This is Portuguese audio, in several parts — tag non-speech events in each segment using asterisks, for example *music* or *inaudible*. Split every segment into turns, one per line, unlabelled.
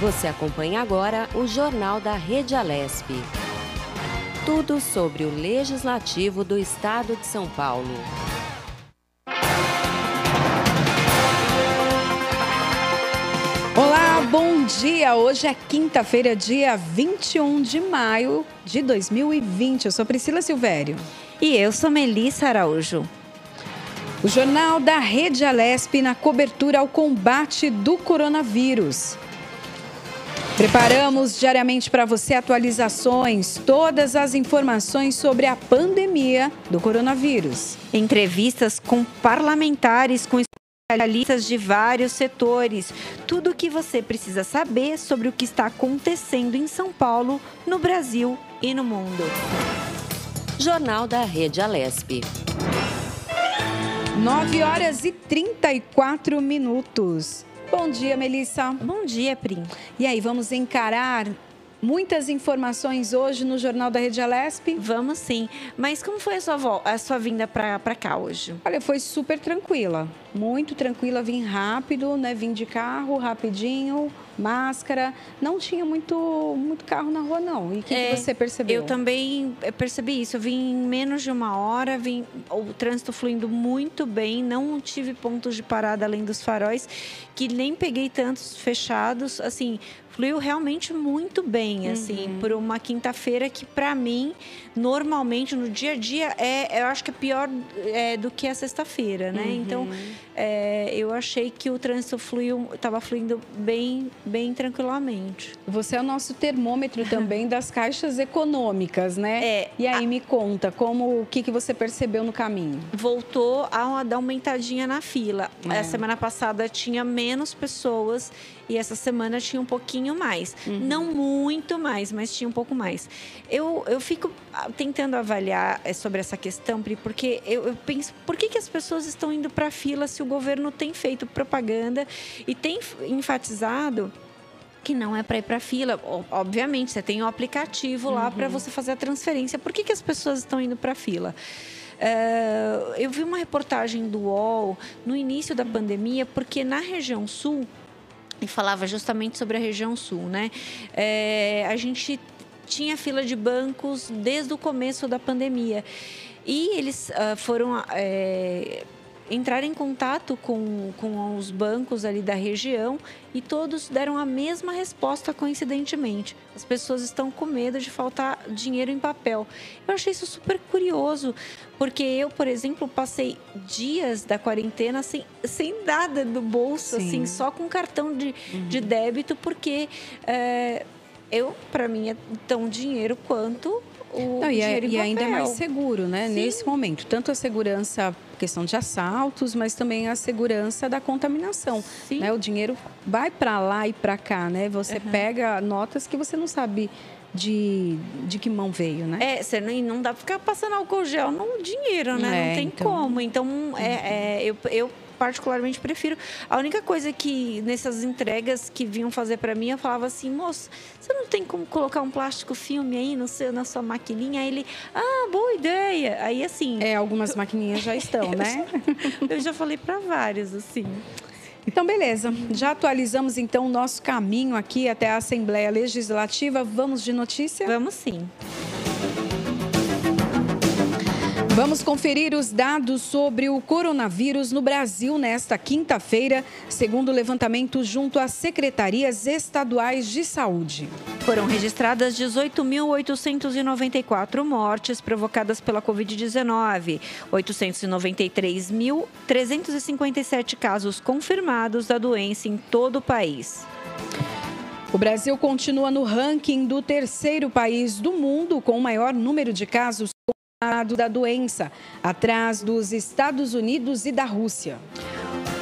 Você acompanha agora o Jornal da Rede Alesp. Tudo sobre o Legislativo do Estado de São Paulo.
Olá, bom dia! Hoje é quinta-feira, dia 21 de maio de 2020. Eu sou Priscila Silvério.
E eu sou Melissa Araújo.
O Jornal da Rede Alesp na cobertura ao combate do coronavírus. Preparamos diariamente para você atualizações, todas as informações sobre a pandemia do coronavírus.
Entrevistas com parlamentares, com especialistas de vários setores. Tudo o que você precisa saber sobre o que está acontecendo em São Paulo, no Brasil e no mundo.
Jornal da Rede Alesp.
9 horas e 34 minutos. Bom dia, Melissa.
Bom dia, Prim.
E aí, vamos encarar muitas informações hoje no Jornal da Rede Alesp?
Vamos sim. Mas como foi a sua, a sua vinda para cá hoje?
Olha, foi super tranquila. Muito tranquila, vim rápido, né? Vim de carro, rapidinho, máscara. Não tinha muito, muito carro na rua, não. E o que, é, que, você percebeu?
Eu também percebi isso. Eu vim em menos de uma hora, vim, o trânsito fluindo muito bem, não tive pontos de parada além dos faróis, que nem peguei tantos fechados. Assim, fluiu realmente muito bem, assim, uhum. por uma quinta-feira que, para mim, normalmente, no dia a dia, é, eu acho que é pior é, do que a sexta-feira, né? Uhum. Então, é, eu achei que o trânsito fluiu, estava fluindo bem, bem tranquilamente.
Você é o nosso termômetro também das caixas econômicas, né? É. E aí, a... me conta, como, o que, que você percebeu no caminho?
Voltou a dar uma aumentadinha na fila. É. A semana passada tinha menos pessoas e essa semana tinha um pouquinho mais. Uhum. Não muito mais, mas tinha um pouco mais. Eu, eu fico ah, tentando avaliar eh, sobre essa questão, porque eu, eu penso, por que, que as pessoas estão indo para a fila se o governo tem feito propaganda e tem enfatizado que não é para ir para fila. Obviamente, você tem um aplicativo lá uhum. para você fazer a transferência. Por que, que as pessoas estão indo para fila? Uh, eu vi uma reportagem do UOL no início da pandemia, porque na região sul e falava justamente sobre a região sul, né? É, a gente tinha fila de bancos desde o começo da pandemia e eles uh, foram é, entrar em contato com, com os bancos ali da região e todos deram a mesma resposta coincidentemente. As pessoas estão com medo de faltar dinheiro em papel. Eu achei isso super curioso, porque eu, por exemplo, passei dias da quarentena sem, sem nada no bolso, Sim. assim, só com cartão de, uhum. de débito, porque é, eu, para mim, é tão dinheiro quanto o Não,
e,
é,
e ainda é mais seguro, né? Sim. Nesse momento, tanto a segurança questão de assaltos, mas também a segurança da contaminação. Sim. Né? O dinheiro vai para lá e para cá, né? Você uhum. pega notas que você não sabe de, de que mão veio, né?
É, você não, não dá para ficar passando álcool gel no dinheiro, né? É, não tem então... como. Então, é, é eu, eu particularmente prefiro. A única coisa que nessas entregas que vinham fazer para mim, eu falava assim, moço, você não tem como colocar um plástico filme aí no seu, na sua maquininha? Aí ele, ah, boa ideia. Aí assim.
É, algumas maquininhas já estão, *laughs* né?
eu já falei para vários, assim.
Então, beleza. Já atualizamos então o nosso caminho aqui até a Assembleia Legislativa. Vamos de notícia?
Vamos sim.
Vamos conferir os dados sobre o coronavírus no Brasil nesta quinta-feira, segundo o levantamento junto às secretarias estaduais de saúde.
Foram registradas 18.894 mortes provocadas pela Covid-19, 893.357 casos confirmados da doença em todo o país.
O Brasil continua no ranking do terceiro país do mundo com o maior número de casos da doença, atrás dos Estados Unidos e da Rússia.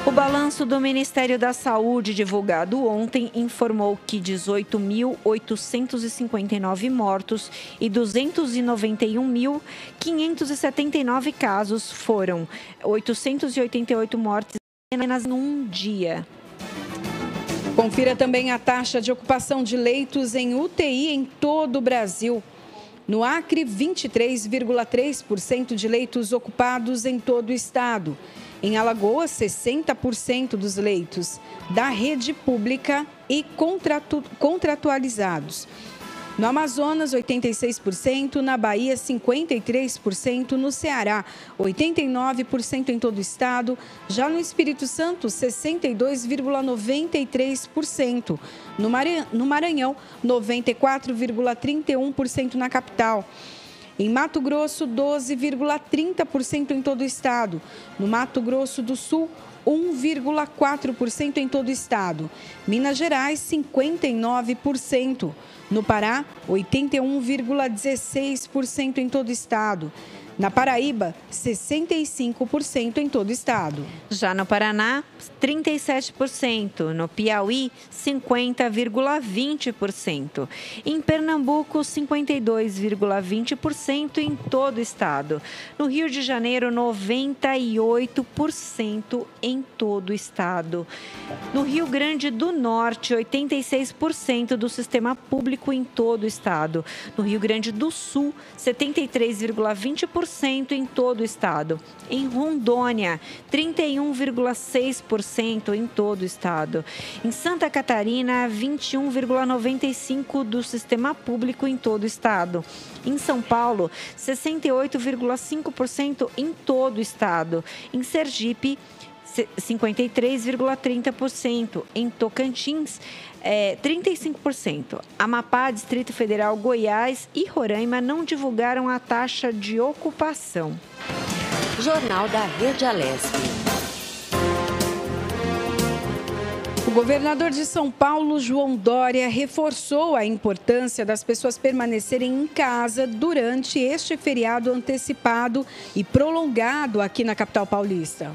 O balanço do Ministério da Saúde, divulgado ontem, informou que 18.859 mortos e 291.579 casos foram 888 mortes apenas em um dia.
Confira também a taxa de ocupação de leitos em UTI em todo o Brasil. No Acre, 23,3% de leitos ocupados em todo o estado. Em Alagoas, 60% dos leitos da rede pública e contratu contratualizados. No Amazonas, 86%, na Bahia, 53%, no Ceará, 89% em todo o estado, já no Espírito Santo, 62,93%, no Maranhão, 94,31% na capital. Em Mato Grosso, 12,30% em todo o estado. No Mato Grosso do Sul, 1,4% em todo o estado. Minas Gerais, 59%. No Pará, 81,16% em todo o estado. Na Paraíba, 65% em todo o estado.
Já no Paraná, 37%. No Piauí, 50,20%. Em Pernambuco, 52,20% em todo o estado. No Rio de Janeiro, 98% em todo o estado. No Rio Grande do Norte, 86% do sistema público em todo o estado. No Rio Grande do Sul, 73,20% em todo o estado. Em Rondônia, 31,6% em todo o estado. Em Santa Catarina, 21,95% do sistema público em todo o estado. Em São Paulo, 68,5% em todo o estado. Em Sergipe, 53,30%. Em Tocantins, é, 35%. Amapá, Distrito Federal, Goiás e Roraima não divulgaram a taxa de ocupação.
Jornal da Rede Alesp.
O governador de São Paulo, João Dória, reforçou a importância das pessoas permanecerem em casa durante este feriado antecipado e prolongado aqui na capital paulista.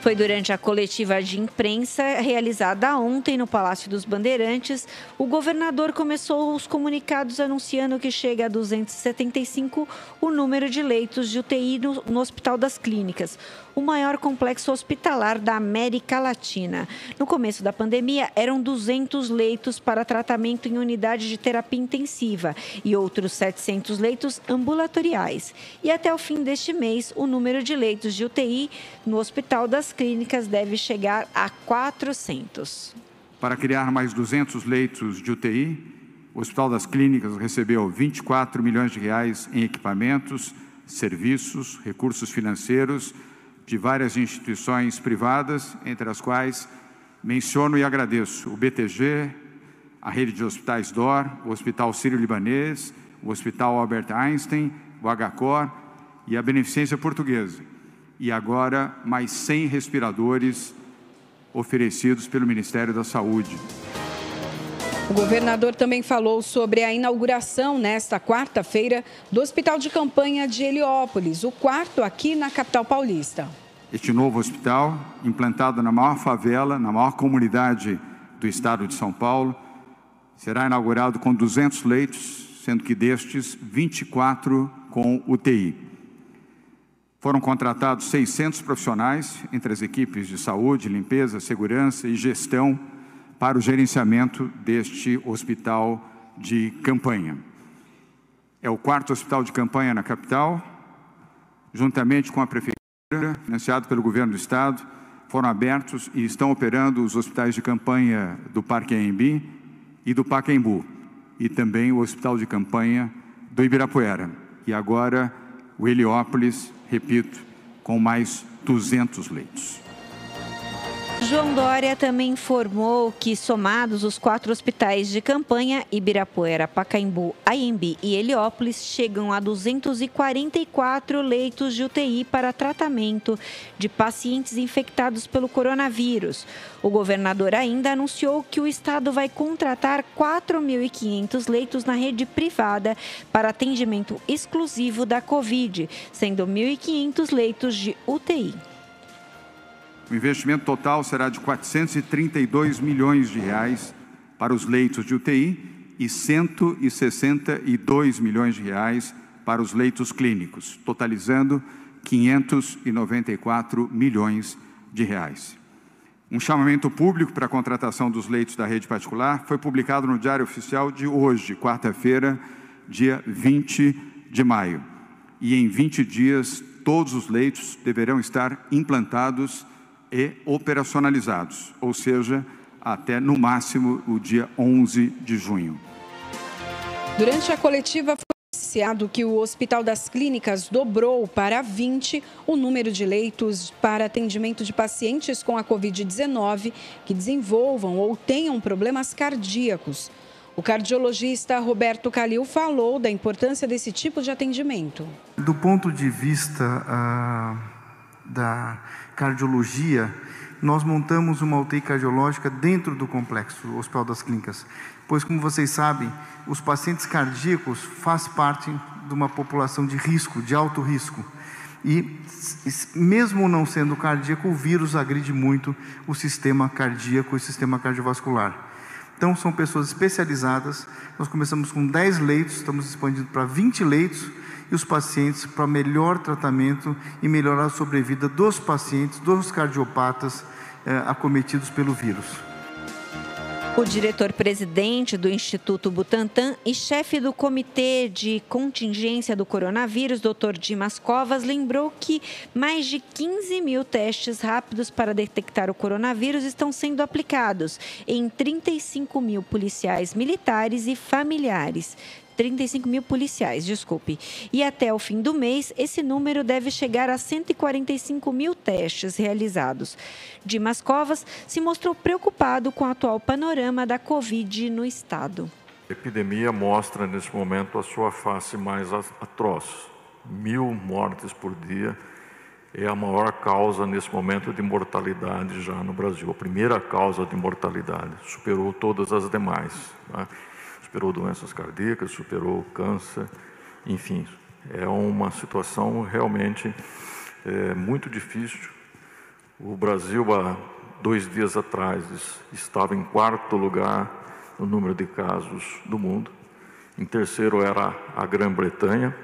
Foi durante a coletiva de imprensa realizada ontem no Palácio dos Bandeirantes, o governador começou os comunicados anunciando que chega a 275 o número de leitos de UTI no, no Hospital das Clínicas o maior complexo hospitalar da América Latina. No começo da pandemia, eram 200 leitos para tratamento em unidade de terapia intensiva e outros 700 leitos ambulatoriais. E até o fim deste mês, o número de leitos de UTI no Hospital das Clínicas deve chegar a 400.
Para criar mais 200 leitos de UTI, o Hospital das Clínicas recebeu 24 milhões de reais em equipamentos, serviços, recursos financeiros de várias instituições privadas, entre as quais menciono e agradeço o BTG, a rede de hospitais DOR, o Hospital Sírio-Libanês, o Hospital Albert Einstein, o HCOR e a Beneficência Portuguesa. E agora mais 100 respiradores oferecidos pelo Ministério da Saúde.
O governador também falou sobre a inauguração nesta quarta-feira do Hospital de Campanha de Heliópolis, o quarto aqui na capital paulista.
Este novo hospital, implantado na maior favela, na maior comunidade do estado de São Paulo, será inaugurado com 200 leitos, sendo que destes 24 com UTI. Foram contratados 600 profissionais entre as equipes de saúde, limpeza, segurança e gestão para o gerenciamento deste hospital de campanha. É o quarto hospital de campanha na capital, juntamente com a prefeitura, financiado pelo governo do estado, foram abertos e estão operando os hospitais de campanha do Parque Anhembi e do Pacaembu, e também o hospital de campanha do Ibirapuera. E agora o Heliópolis, repito, com mais 200 leitos.
João Dória também informou que, somados os quatro hospitais de campanha, Ibirapuera, Pacaembu, Aembi e Heliópolis, chegam a 244 leitos de UTI para tratamento de pacientes infectados pelo coronavírus. O governador ainda anunciou que o estado vai contratar 4.500 leitos na rede privada para atendimento exclusivo da Covid, sendo 1.500 leitos de UTI.
O investimento total será de 432 milhões de reais para os leitos de UTI e 162 milhões de reais para os leitos clínicos, totalizando 594 milhões de reais. Um chamamento público para a contratação dos leitos da rede particular foi publicado no Diário Oficial de hoje, quarta-feira, dia 20 de maio. E em 20 dias todos os leitos deverão estar implantados e operacionalizados, ou seja, até no máximo o dia 11 de junho.
Durante a coletiva foi anunciado que o Hospital das Clínicas dobrou para 20 o número de leitos para atendimento de pacientes com a Covid-19 que desenvolvam ou tenham problemas cardíacos. O cardiologista Roberto Calil falou da importância desse tipo de atendimento.
Do ponto de vista ah, da cardiologia, nós montamos uma UTI cardiológica dentro do complexo Hospital das Clínicas, pois, como vocês sabem, os pacientes cardíacos fazem parte de uma população de risco, de alto risco. E, mesmo não sendo cardíaco, o vírus agride muito o sistema cardíaco e o sistema cardiovascular. Então, são pessoas especializadas. Nós começamos com 10 leitos, estamos expandindo para 20 leitos e os pacientes para melhor tratamento e melhorar a sobrevida dos pacientes, dos cardiopatas eh, acometidos pelo vírus.
O diretor-presidente do Instituto Butantan e chefe do Comitê de Contingência do Coronavírus, Dr. Dimas Covas, lembrou que mais de 15 mil testes rápidos para detectar o coronavírus estão sendo aplicados em 35 mil policiais militares e familiares. 35 mil policiais, desculpe. E até o fim do mês, esse número deve chegar a 145 mil testes realizados. Dimas Covas se mostrou preocupado com o atual panorama da Covid no estado.
A epidemia mostra nesse momento a sua face mais atroz. Mil mortes por dia é a maior causa nesse momento de mortalidade já no Brasil. A primeira causa de mortalidade superou todas as demais. Né? Superou doenças cardíacas, superou câncer, enfim, é uma situação realmente é, muito difícil. O Brasil, há dois dias atrás, estava em quarto lugar no número de casos do mundo. Em terceiro era a Grã-Bretanha.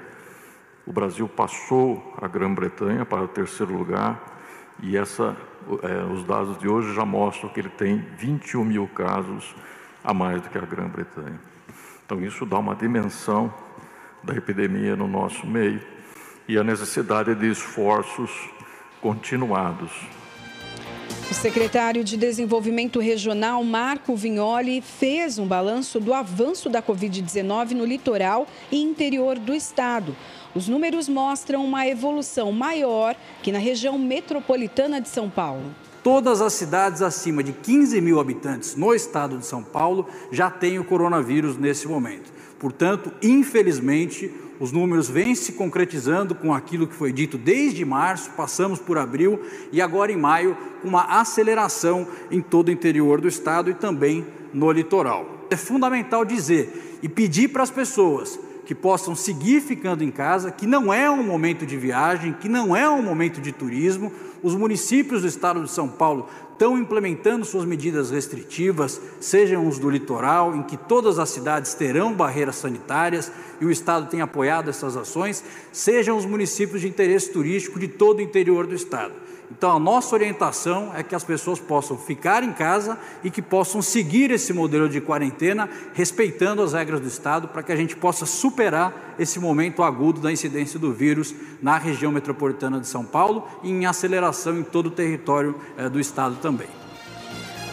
O Brasil passou a Grã-Bretanha para o terceiro lugar e essa, é, os dados de hoje já mostram que ele tem 21 mil casos a mais do que a Grã-Bretanha. Então, isso dá uma dimensão da epidemia no nosso meio e a necessidade de esforços continuados.
O secretário de Desenvolvimento Regional, Marco Vignoli, fez um balanço do avanço da Covid-19 no litoral e interior do estado. Os números mostram uma evolução maior que na região metropolitana de São Paulo.
Todas as cidades acima de 15 mil habitantes no estado de São Paulo já têm o coronavírus nesse momento. Portanto, infelizmente, os números vêm se concretizando com aquilo que foi dito desde março, passamos por abril e agora em maio, com uma aceleração em todo o interior do estado e também no litoral. É fundamental dizer e pedir para as pessoas que possam seguir ficando em casa, que não é um momento de viagem, que não é um momento de turismo. Os municípios do estado de São Paulo estão implementando suas medidas restritivas, sejam os do litoral, em que todas as cidades terão barreiras sanitárias e o estado tem apoiado essas ações, sejam os municípios de interesse turístico de todo o interior do estado. Então, a nossa orientação é que as pessoas possam ficar em casa e que possam seguir esse modelo de quarentena, respeitando as regras do Estado, para que a gente possa superar esse momento agudo da incidência do vírus na região metropolitana de São Paulo e em aceleração em todo o território eh, do Estado também.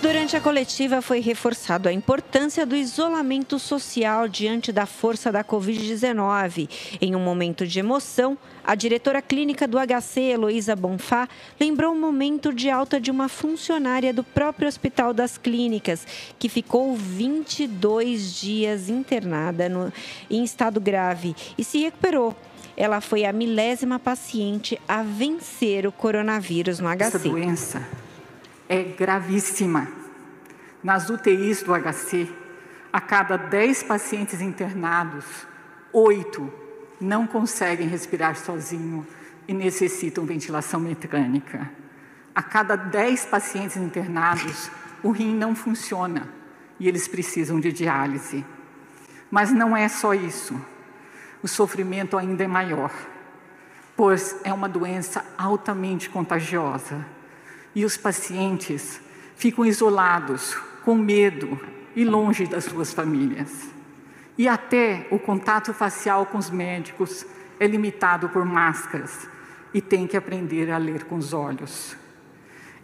Durante a coletiva foi reforçado a importância do isolamento social diante da força da Covid-19. Em um momento de emoção, a diretora clínica do HC, Heloísa Bonfá, lembrou o momento de alta de uma funcionária do próprio Hospital das Clínicas, que ficou 22 dias internada no, em estado grave e se recuperou. Ela foi a milésima paciente a vencer o coronavírus no HC.
Essa doença é gravíssima. Nas UTIs do HC, a cada 10 pacientes internados, 8 não conseguem respirar sozinho e necessitam ventilação mecânica. A cada 10 pacientes internados, o rim não funciona e eles precisam de diálise. Mas não é só isso. O sofrimento ainda é maior, pois é uma doença altamente contagiosa e os pacientes ficam isolados, com medo e longe das suas famílias. E até o contato facial com os médicos é limitado por máscaras, e tem que aprender a ler com os olhos.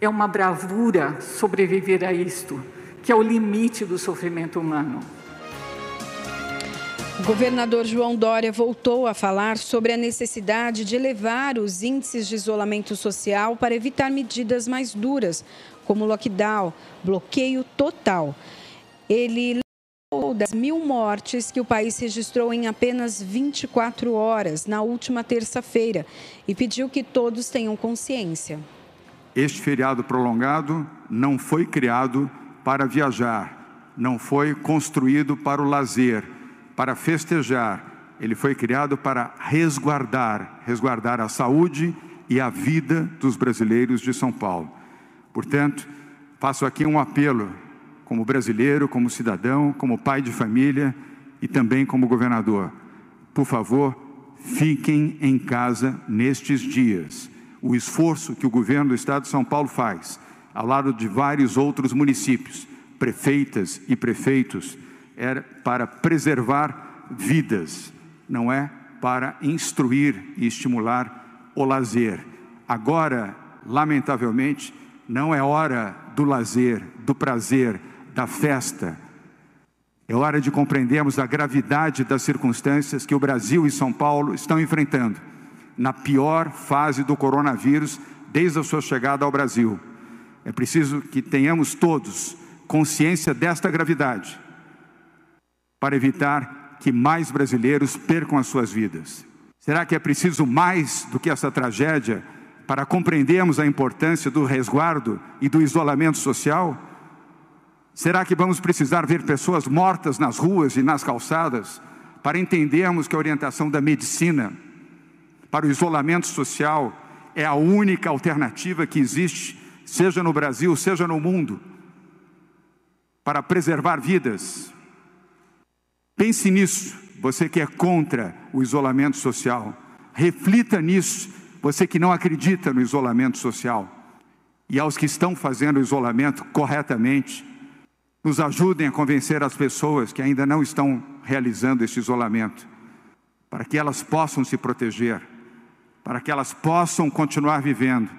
É uma bravura sobreviver a isto, que é o limite do sofrimento humano.
O governador João Dória voltou a falar sobre a necessidade de elevar os índices de isolamento social para evitar medidas mais duras, como lockdown, bloqueio total. Ele lembrou das mil mortes que o país registrou em apenas 24 horas na última terça-feira e pediu que todos tenham consciência.
Este feriado prolongado não foi criado para viajar, não foi construído para o lazer para festejar, ele foi criado para resguardar, resguardar a saúde e a vida dos brasileiros de São Paulo. Portanto, faço aqui um apelo, como brasileiro, como cidadão, como pai de família e também como governador. Por favor, fiquem em casa nestes dias. O esforço que o governo do estado de São Paulo faz, ao lado de vários outros municípios, prefeitas e prefeitos, é para preservar vidas, não é para instruir e estimular o lazer. Agora, lamentavelmente, não é hora do lazer, do prazer, da festa. É hora de compreendermos a gravidade das circunstâncias que o Brasil e São Paulo estão enfrentando na pior fase do coronavírus desde a sua chegada ao Brasil. É preciso que tenhamos todos consciência desta gravidade para evitar que mais brasileiros percam as suas vidas? Será que é preciso mais do que essa tragédia para compreendermos a importância do resguardo e do isolamento social? Será que vamos precisar ver pessoas mortas nas ruas e nas calçadas para entendermos que a orientação da medicina para o isolamento social é a única alternativa que existe, seja no Brasil, seja no mundo, para preservar vidas? Pense nisso, você que é contra o isolamento social. Reflita nisso, você que não acredita no isolamento social. E aos que estão fazendo o isolamento corretamente, nos ajudem a convencer as pessoas que ainda não estão realizando esse isolamento, para que elas possam se proteger, para que elas possam continuar vivendo.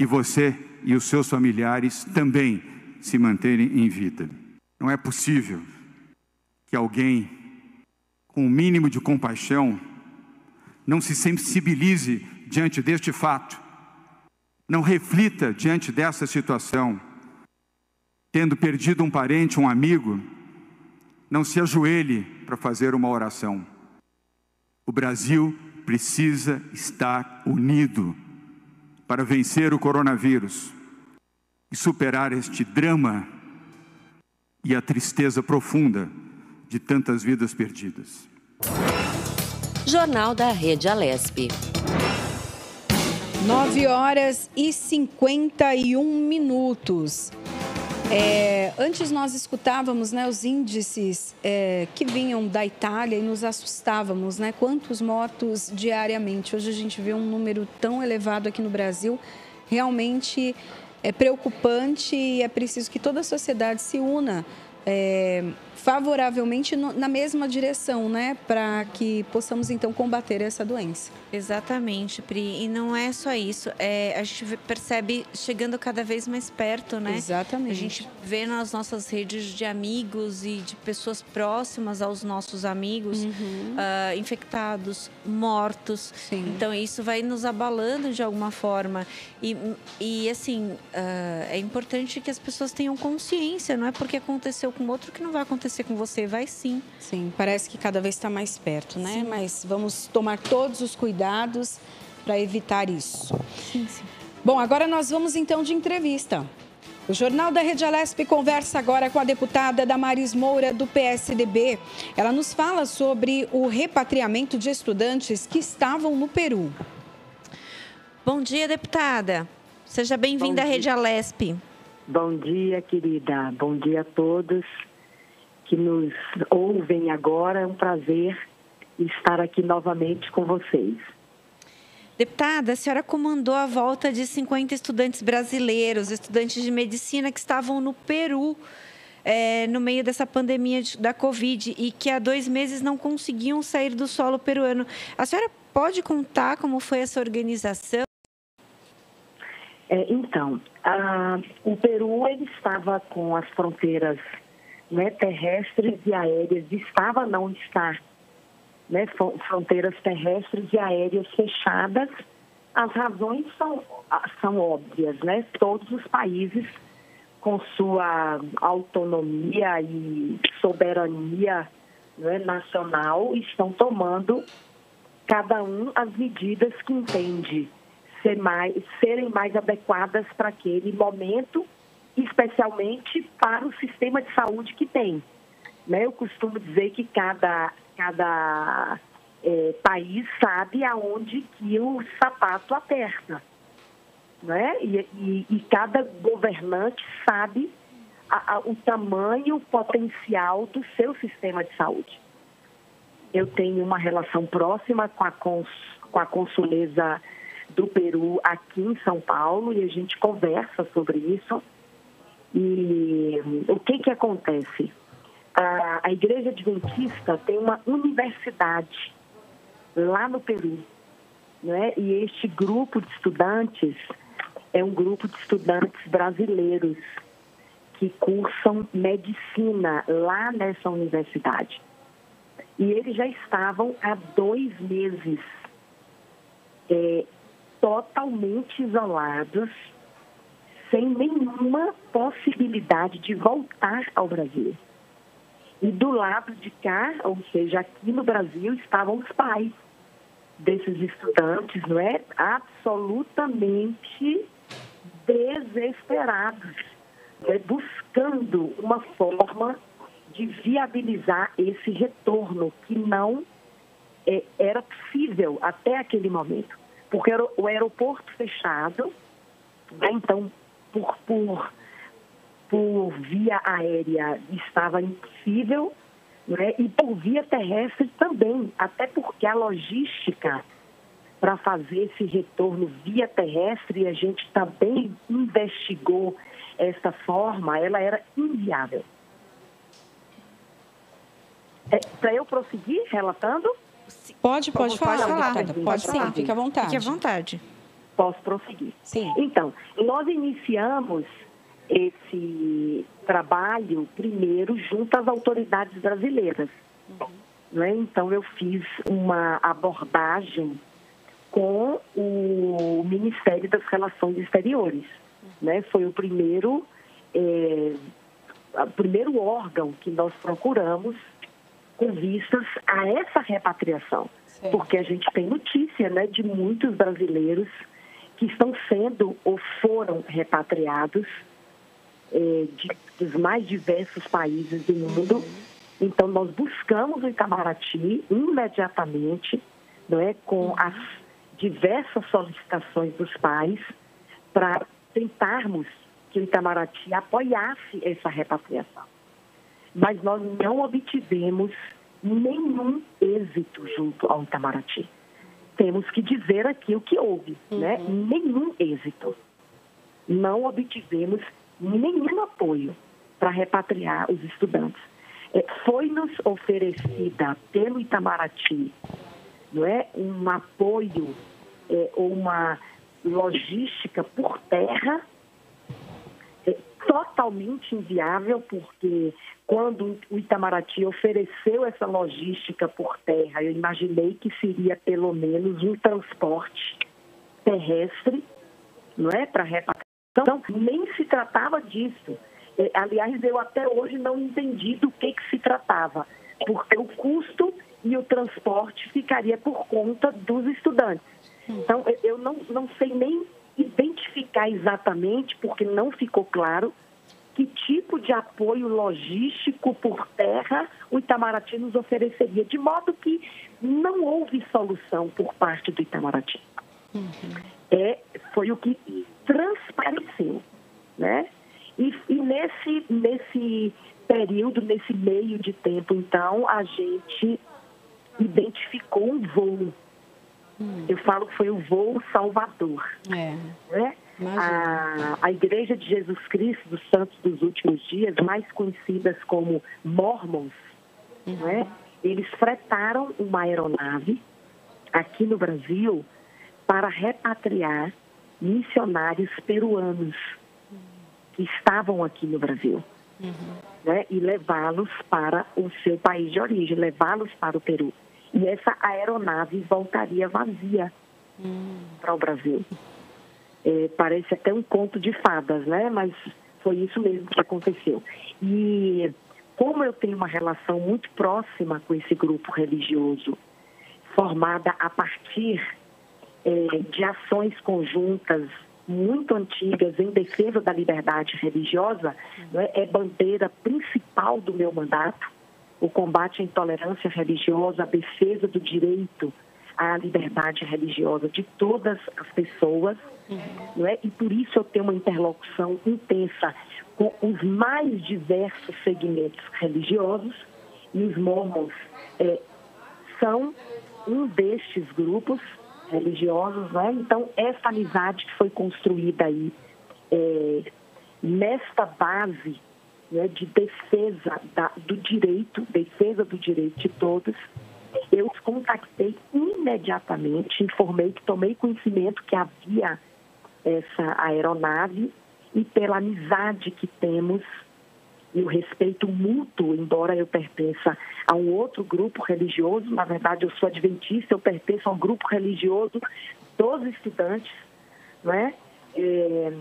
E você e os seus familiares também se manterem em vida. Não é possível que alguém com o um mínimo de compaixão não se sensibilize diante deste fato, não reflita diante dessa situação, tendo perdido um parente, um amigo, não se ajoelhe para fazer uma oração. O Brasil precisa estar unido para vencer o coronavírus e superar este drama e a tristeza profunda de tantas vidas perdidas.
Jornal da Rede Alesp.
9 horas e 51 minutos. É, antes nós escutávamos né, os índices é, que vinham da Itália e nos assustávamos, né? Quantos mortos diariamente. Hoje a gente vê um número tão elevado aqui no Brasil. Realmente é preocupante e é preciso que toda a sociedade se una é, favoravelmente no, na mesma direção, né? Para que possamos então combater essa doença.
Exatamente, Pri. E não é só isso. É, a gente percebe chegando cada vez mais perto, né?
Exatamente. A
gente vê nas nossas redes de amigos e de pessoas próximas aos nossos amigos uhum. uh, infectados, mortos. Sim. Então isso vai nos abalando de alguma forma. E, e assim, uh, é importante que as pessoas tenham consciência. Não é porque aconteceu com outro que não vai acontecer com você. Vai sim.
Sim, parece que cada vez está mais perto, né? Sim. Mas vamos tomar todos os cuidados cuidados para evitar isso. Sim, sim. Bom, agora nós vamos então de entrevista. O Jornal da Rede Alesp conversa agora com a deputada Damaris Moura, do PSDB. Ela nos fala sobre o repatriamento de estudantes que estavam no Peru.
Bom dia, deputada. Seja bem-vinda à Rede Alesp.
Bom dia, querida. Bom dia a todos que nos ouvem agora. É um prazer estar aqui novamente com vocês.
Deputada, a senhora comandou a volta de 50 estudantes brasileiros, estudantes de medicina que estavam no Peru é, no meio dessa pandemia da Covid e que há dois meses não conseguiam sair do solo peruano. A senhora pode contar como foi essa organização?
É, então, a, o Peru ele estava com as fronteiras né, terrestres e aéreas, estava não estar, né, fronteiras terrestres e aéreas fechadas. As razões são, são óbvias, né? Todos os países com sua autonomia e soberania né, nacional estão tomando cada um as medidas que entende ser mais, serem mais adequadas para aquele momento, especialmente para o sistema de saúde que tem. Né? Eu costumo dizer que cada, cada é, país sabe aonde que o sapato aperta. Né? E, e, e cada governante sabe a, a, o tamanho potencial do seu sistema de saúde. Eu tenho uma relação próxima com a, cons, com a consuleza do Peru aqui em São Paulo e a gente conversa sobre isso. E o que, que acontece? A, a Igreja Adventista tem uma universidade lá no Peru. Né? E este grupo de estudantes é um grupo de estudantes brasileiros que cursam medicina lá nessa universidade. E eles já estavam há dois meses é, totalmente isolados, sem nenhuma possibilidade de voltar ao Brasil. E do lado de cá, ou seja, aqui no Brasil, estavam os pais desses estudantes, não é? Absolutamente desesperados, é? buscando uma forma de viabilizar esse retorno que não é, era possível até aquele momento porque o aeroporto fechado, né? então por, por, por via aérea estava impossível, né? e por via terrestre também, até porque a logística para fazer esse retorno via terrestre, a gente também investigou essa forma, ela era inviável. É, para eu prosseguir relatando?
Pode, pode falar, falar. Pode, pode sim, falar. fique à vontade.
Fique à vontade.
Posso prosseguir?
Sim.
Então, nós iniciamos esse trabalho primeiro junto às autoridades brasileiras. Uhum. Né? Então, eu fiz uma abordagem com o Ministério das Relações Exteriores. Uhum. Né? Foi o primeiro, é, o primeiro órgão que nós procuramos com vistas a essa repatriação. Sim. Porque a gente tem notícia né, de muitos brasileiros que estão sendo ou foram repatriados é, de, dos mais diversos países do mundo. Uhum. Então, nós buscamos o Itamaraty imediatamente, não é, com uhum. as diversas solicitações dos pais, para tentarmos que o Itamaraty apoiasse essa repatriação mas nós não obtivemos nenhum êxito junto ao Itamaraty. Temos que dizer aqui o que houve, uhum. né? Nenhum êxito. Não obtivemos nenhum apoio para repatriar os estudantes. É, Foi-nos oferecida pelo Itamaraty não é, um apoio é, ou uma logística por terra totalmente inviável, porque quando o Itamaraty ofereceu essa logística por terra, eu imaginei que seria pelo menos um transporte terrestre, não é, para repatriação. Então, nem se tratava disso. É, aliás, eu até hoje não entendi do que, que se tratava, porque o custo e o transporte ficaria por conta dos estudantes. Então, eu não, não sei nem identificar exatamente, porque não ficou claro que tipo de apoio logístico por terra o Itamaraty nos ofereceria, de modo que não houve solução por parte do Itamaraty. Uhum. É, foi o que transpareceu, né? E, e, nesse, nesse período, nesse meio de tempo, então, a gente identificou um voo. Uhum. Eu falo que foi o voo Salvador. É. Né? A, a Igreja de Jesus Cristo dos Santos dos Últimos Dias, mais conhecidas como Mormons, uhum. né? eles fretaram uma aeronave aqui no Brasil para repatriar missionários peruanos que estavam aqui no Brasil. Uhum. Né, e levá-los para o seu país de origem, levá-los para o Peru. E essa aeronave voltaria vazia uhum. para o Brasil. É, parece até um conto de fadas, né? Mas foi isso mesmo que aconteceu. E como eu tenho uma relação muito próxima com esse grupo religioso, formada a partir é, de ações conjuntas muito antigas em defesa da liberdade religiosa, né, é bandeira principal do meu mandato, o combate à intolerância religiosa, a defesa do direito à liberdade religiosa de todas as pessoas, uhum. não é? E por isso eu tenho uma interlocução intensa com os mais diversos segmentos religiosos e os mormons é, são um destes grupos religiosos, né? Então essa amizade que foi construída aí é, nesta base né, de defesa da, do direito, defesa do direito de todos, eu os contactei imediatamente, informei que tomei conhecimento que havia essa aeronave e pela amizade que temos e o respeito mútuo, embora eu pertença a um outro grupo religioso, na verdade eu sou adventista, eu pertenço a um grupo religioso dos estudantes, não é? é,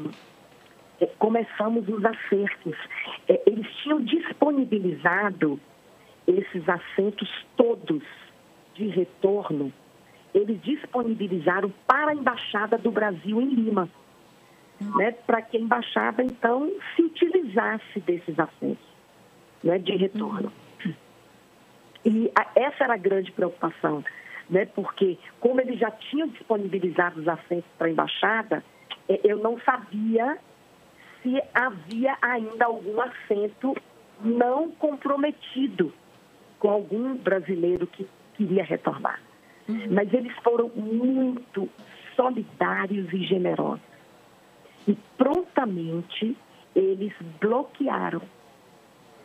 começamos os acertos. É, eles tinham disponibilizado esses assentos todos de retorno, eles disponibilizaram para a Embaixada do Brasil em Lima, né, para que a Embaixada, então, se utilizasse desses assentos né, de retorno. E a, essa era a grande preocupação, né, porque como eles já tinham disponibilizado os assentos para a Embaixada, é, eu não sabia se havia ainda algum assento não comprometido com algum brasileiro que queria retornar. Uhum. Mas eles foram muito solidários e generosos. E prontamente eles bloquearam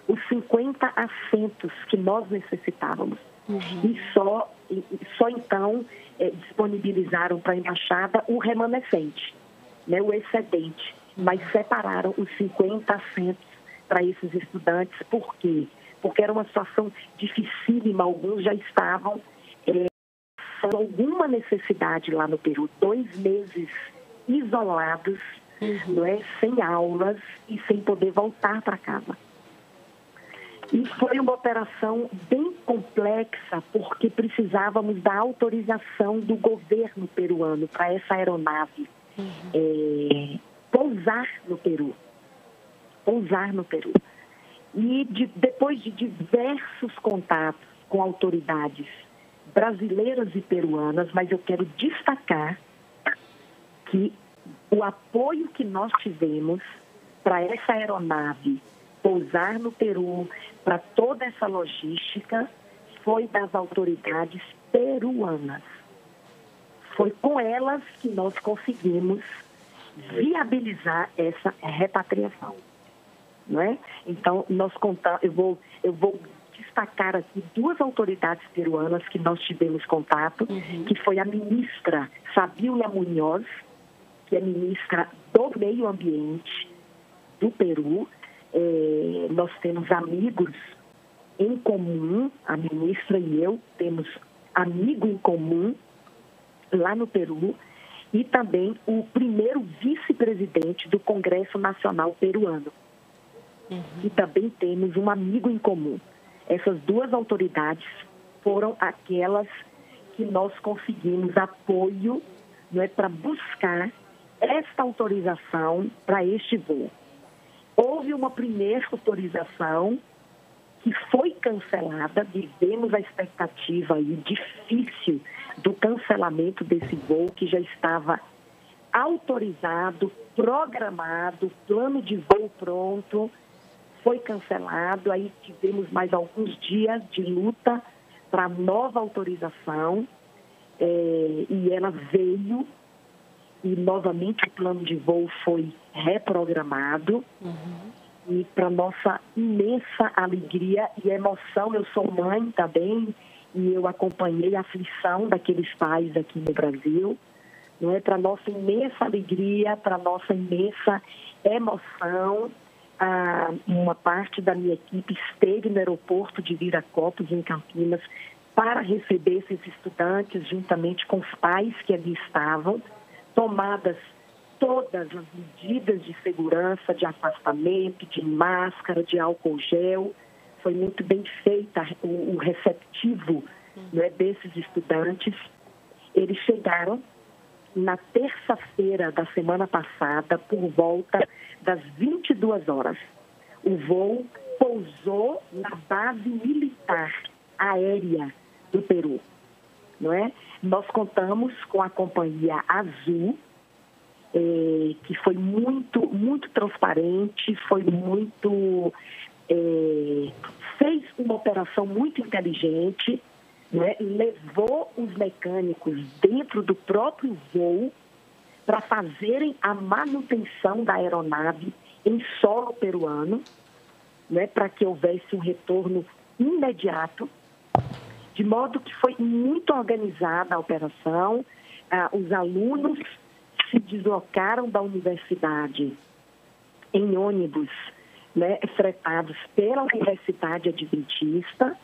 os 50 assentos que nós necessitávamos. Uhum. E só, e só então é, disponibilizaram para a embaixada o remanescente, né, o excedente. Mas separaram os 50 assentos para esses estudantes. Por quê? Porque era uma situação dificílima, alguns já estavam é, com alguma necessidade lá no Peru, dois meses isolados uhum. não é? sem aulas e sem poder voltar para casa. E foi uma operação bem complexa, porque precisávamos da autorização do governo peruano para essa aeronave uhum. é, pousar no Peru. Pousar no Peru. E de, depois de diversos contatos com autoridades brasileiras e peruanas, mas eu quero destacar que o apoio que nós tivemos para essa aeronave pousar no Peru, para toda essa logística, foi das autoridades peruanas. Foi com elas que nós conseguimos viabilizar essa repatriação. Não é? Então, nós contamos, eu vou, eu vou destacar aqui duas autoridades peruanas que nós tivemos contato, uhum. que foi a ministra Fabíola Munhoz, que é ministra do Meio Ambiente do Peru. É, nós temos amigos em comum, a ministra e eu temos amigo em comum lá no Peru e também o primeiro vice-presidente do Congresso Nacional Peruano. Uhum. E também temos um amigo em comum. Essas duas autoridades foram aquelas que nós conseguimos apoio não é, para buscar esta autorização para este voo. Houve uma primeira autorização que foi cancelada, vivemos a expectativa aí difícil do cancelamento desse voo que já estava autorizado, programado, plano de voo pronto, foi cancelado, aí tivemos mais alguns dias de luta para nova autorização é, e ela veio e novamente o plano de voo foi reprogramado. Uhum. E para nossa imensa alegria e emoção, eu sou mãe também, e eu acompanhei a aflição daqueles pais aqui no Brasil, não é? Para nossa imensa alegria, para nossa imensa emoção, ah, uma parte da minha equipe esteve no aeroporto de Viracopos, em Campinas, para receber esses estudantes, juntamente com os pais que ali estavam, tomadas todas as medidas de segurança, de afastamento, de máscara, de álcool gel. Foi muito bem feita o, o receptivo né, desses estudantes. Eles chegaram na terça-feira da semana passada, por volta das 22 horas. O voo pousou na base militar aérea do Peru. Não é? Nós contamos com a companhia Azul, é, que foi muito, muito transparente, foi muito. É, fez uma operação muito inteligente, né? levou os mecânicos dentro do próprio voo para fazerem a manutenção da aeronave em solo peruano, né? para que houvesse um retorno imediato, de modo que foi muito organizada a operação. Ah, os alunos se deslocaram da universidade em ônibus né, fretados pela Universidade Adventista.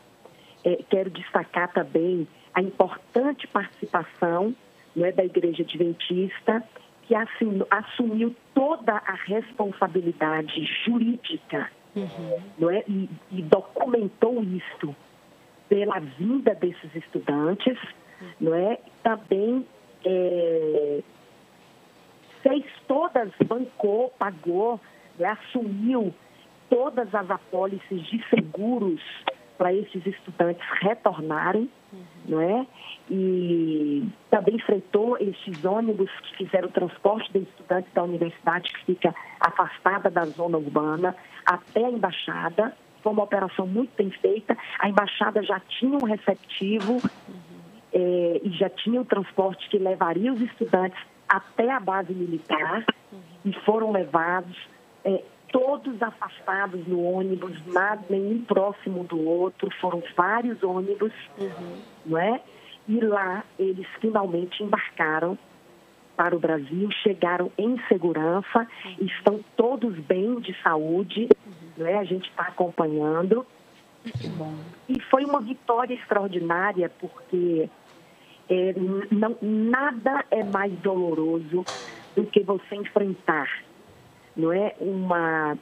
É, quero destacar também a importante participação né, da Igreja Adventista, que assinou, assumiu toda a responsabilidade jurídica uhum. não é, e, e documentou isto pela vinda desses estudantes, não é? Também é, fez todas, bancou, pagou, né, assumiu todas as apólices de seguros para esses estudantes retornarem, uhum. não é? E também enfrentou esses ônibus que fizeram o transporte de estudantes da universidade que fica afastada da zona urbana até a embaixada. Foi uma operação muito bem feita. A embaixada já tinha um receptivo uhum. é, e já tinha o transporte que levaria os estudantes até a base militar e foram levados, é, todos afastados no ônibus, nada, nenhum próximo do outro, foram vários ônibus, uhum. não é? E lá eles finalmente embarcaram para o Brasil, chegaram em segurança, uhum. estão todos bem de saúde, uhum. não é? A gente está acompanhando. E foi uma vitória extraordinária, porque é, não, nada é mais doloroso do que você enfrentar, não é uma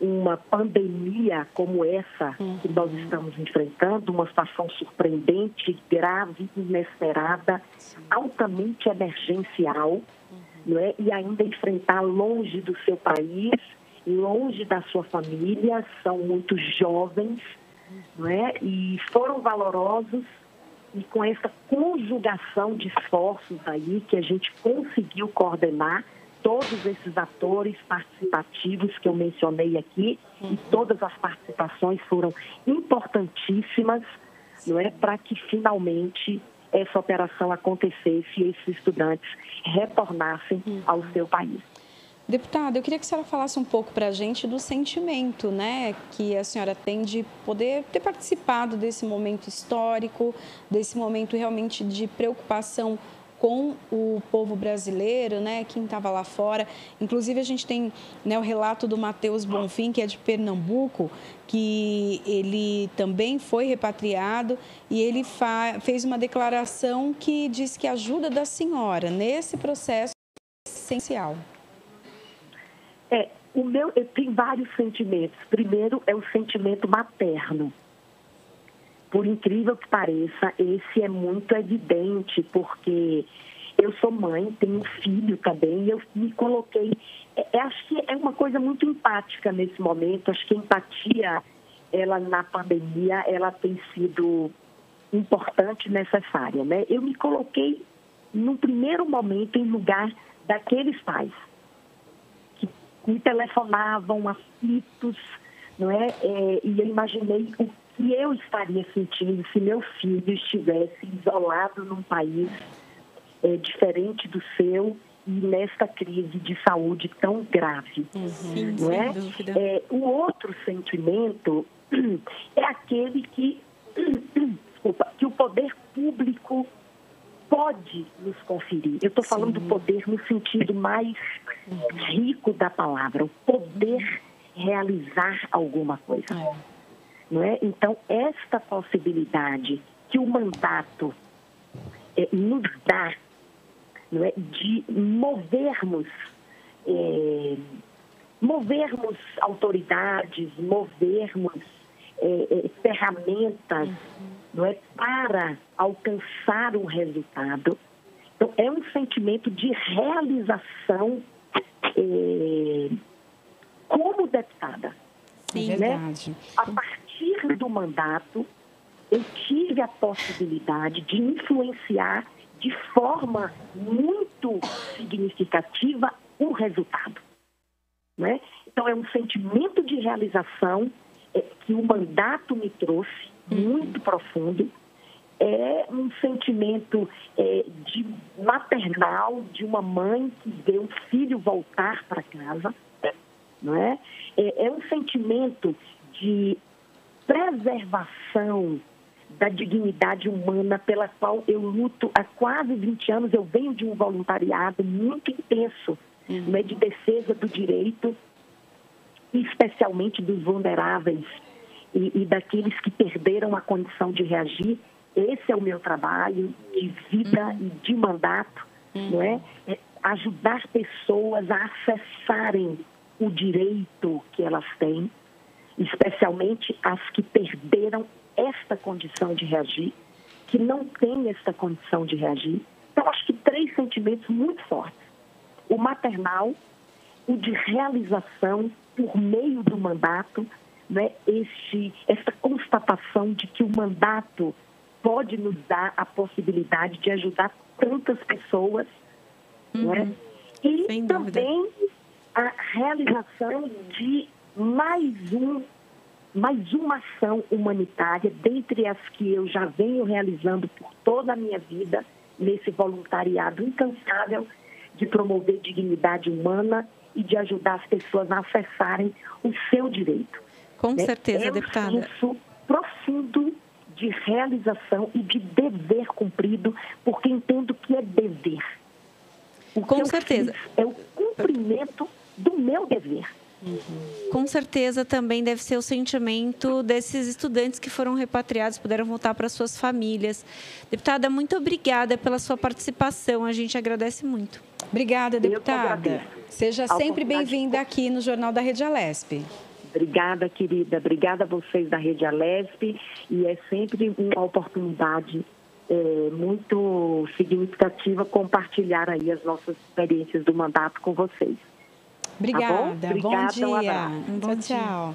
uma pandemia como essa que nós uhum. estamos enfrentando, uma situação surpreendente, grave, inesperada, altamente emergencial, uhum. não é? E ainda enfrentar longe do seu país, longe da sua família, são muito jovens, não é? E foram valorosos e com essa conjugação de esforços aí que a gente conseguiu coordenar todos esses atores participativos que eu mencionei aqui uhum. e todas as participações foram importantíssimas, não é, para que finalmente essa operação acontecesse e esses estudantes retornassem uhum. ao seu país.
Deputada, eu queria que a senhora falasse um pouco para a gente do sentimento né, que a senhora tem de poder ter participado desse momento histórico, desse momento realmente de preocupação com o povo brasileiro, né, quem estava lá fora. Inclusive, a gente tem né, o relato do Matheus Bonfim, que é de Pernambuco, que ele também foi repatriado e ele fez uma declaração que diz que a ajuda da senhora nesse processo é essencial.
É, o meu, eu tenho vários sentimentos. Primeiro é o sentimento materno. Por incrível que pareça, esse é muito evidente, porque eu sou mãe, tenho filho também, e eu me coloquei. É, é, acho que é uma coisa muito empática nesse momento. Acho que a empatia, ela na pandemia, ela tem sido importante e necessária. Né? Eu me coloquei, no primeiro momento, em lugar daqueles pais me telefonavam aflitos, não é? é? E eu imaginei o que eu estaria sentindo se meu filho estivesse isolado num país é, diferente do seu e nesta crise de saúde tão grave. Uhum. Sim, não é? é? O outro sentimento *clears throat* é aquele que, *clears throat* desculpa, que o poder público pode nos conferir. Eu estou falando do poder no sentido mais rico da palavra, o poder realizar alguma coisa. É. Não é? Então, esta possibilidade que o mandato é, nos dá não é, de movermos, é, movermos autoridades, movermos é, é, ferramentas não é, para alcançar um resultado. Então, é um sentimento de realização é, como deputada.
Sim, né? verdade.
A partir do mandato, eu tive a possibilidade de influenciar de forma muito significativa o resultado. Né? Então, é um sentimento de realização é, que o mandato me trouxe, muito profundo. É um sentimento é, de maternal de uma mãe que vê um filho voltar para casa. Não é? é? É um sentimento de preservação da dignidade humana pela qual eu luto há quase 20 anos. Eu venho de um voluntariado muito intenso uhum. né, de defesa do direito, especialmente dos vulneráveis e, e, daqueles que perderam a condição de reagir. Esse é o meu trabalho de vida uhum. e de mandato, uhum. não é? é? Ajudar pessoas a acessarem o direito que elas têm, especialmente as que perderam esta condição de reagir, que não têm esta condição de reagir. Então, acho que três sentimentos muito fortes. O maternal, o de realização por meio do mandato, né, este, essa constatação de que o mandato pode nos dar a possibilidade de ajudar tantas pessoas, uhum. né? e também a realização de mais um mais uma ação humanitária, dentre as que eu já venho realizando por toda a minha vida, nesse voluntariado incansável de promover dignidade humana e de ajudar as pessoas a acessarem o seu direito.
Com né? certeza,
é
deputada.
Um senso profundo de realização e de dever cumprido, porque entendo que é dever.
O Com certeza.
é o cumprimento do meu dever.
Uhum. Com certeza também deve ser o sentimento desses estudantes que foram repatriados, puderam voltar para suas famílias. Deputada, muito obrigada pela sua participação, a gente agradece muito. Obrigada, deputada. Seja sempre bem-vinda aqui no Jornal da Rede Alesp.
Obrigada, querida. Obrigada a vocês da Rede Alesp. E é sempre uma oportunidade é, muito significativa compartilhar aí as nossas experiências do mandato com vocês.
Obrigada. Tá bom? Obrigada, bom dia. Um bom tchau, tchau.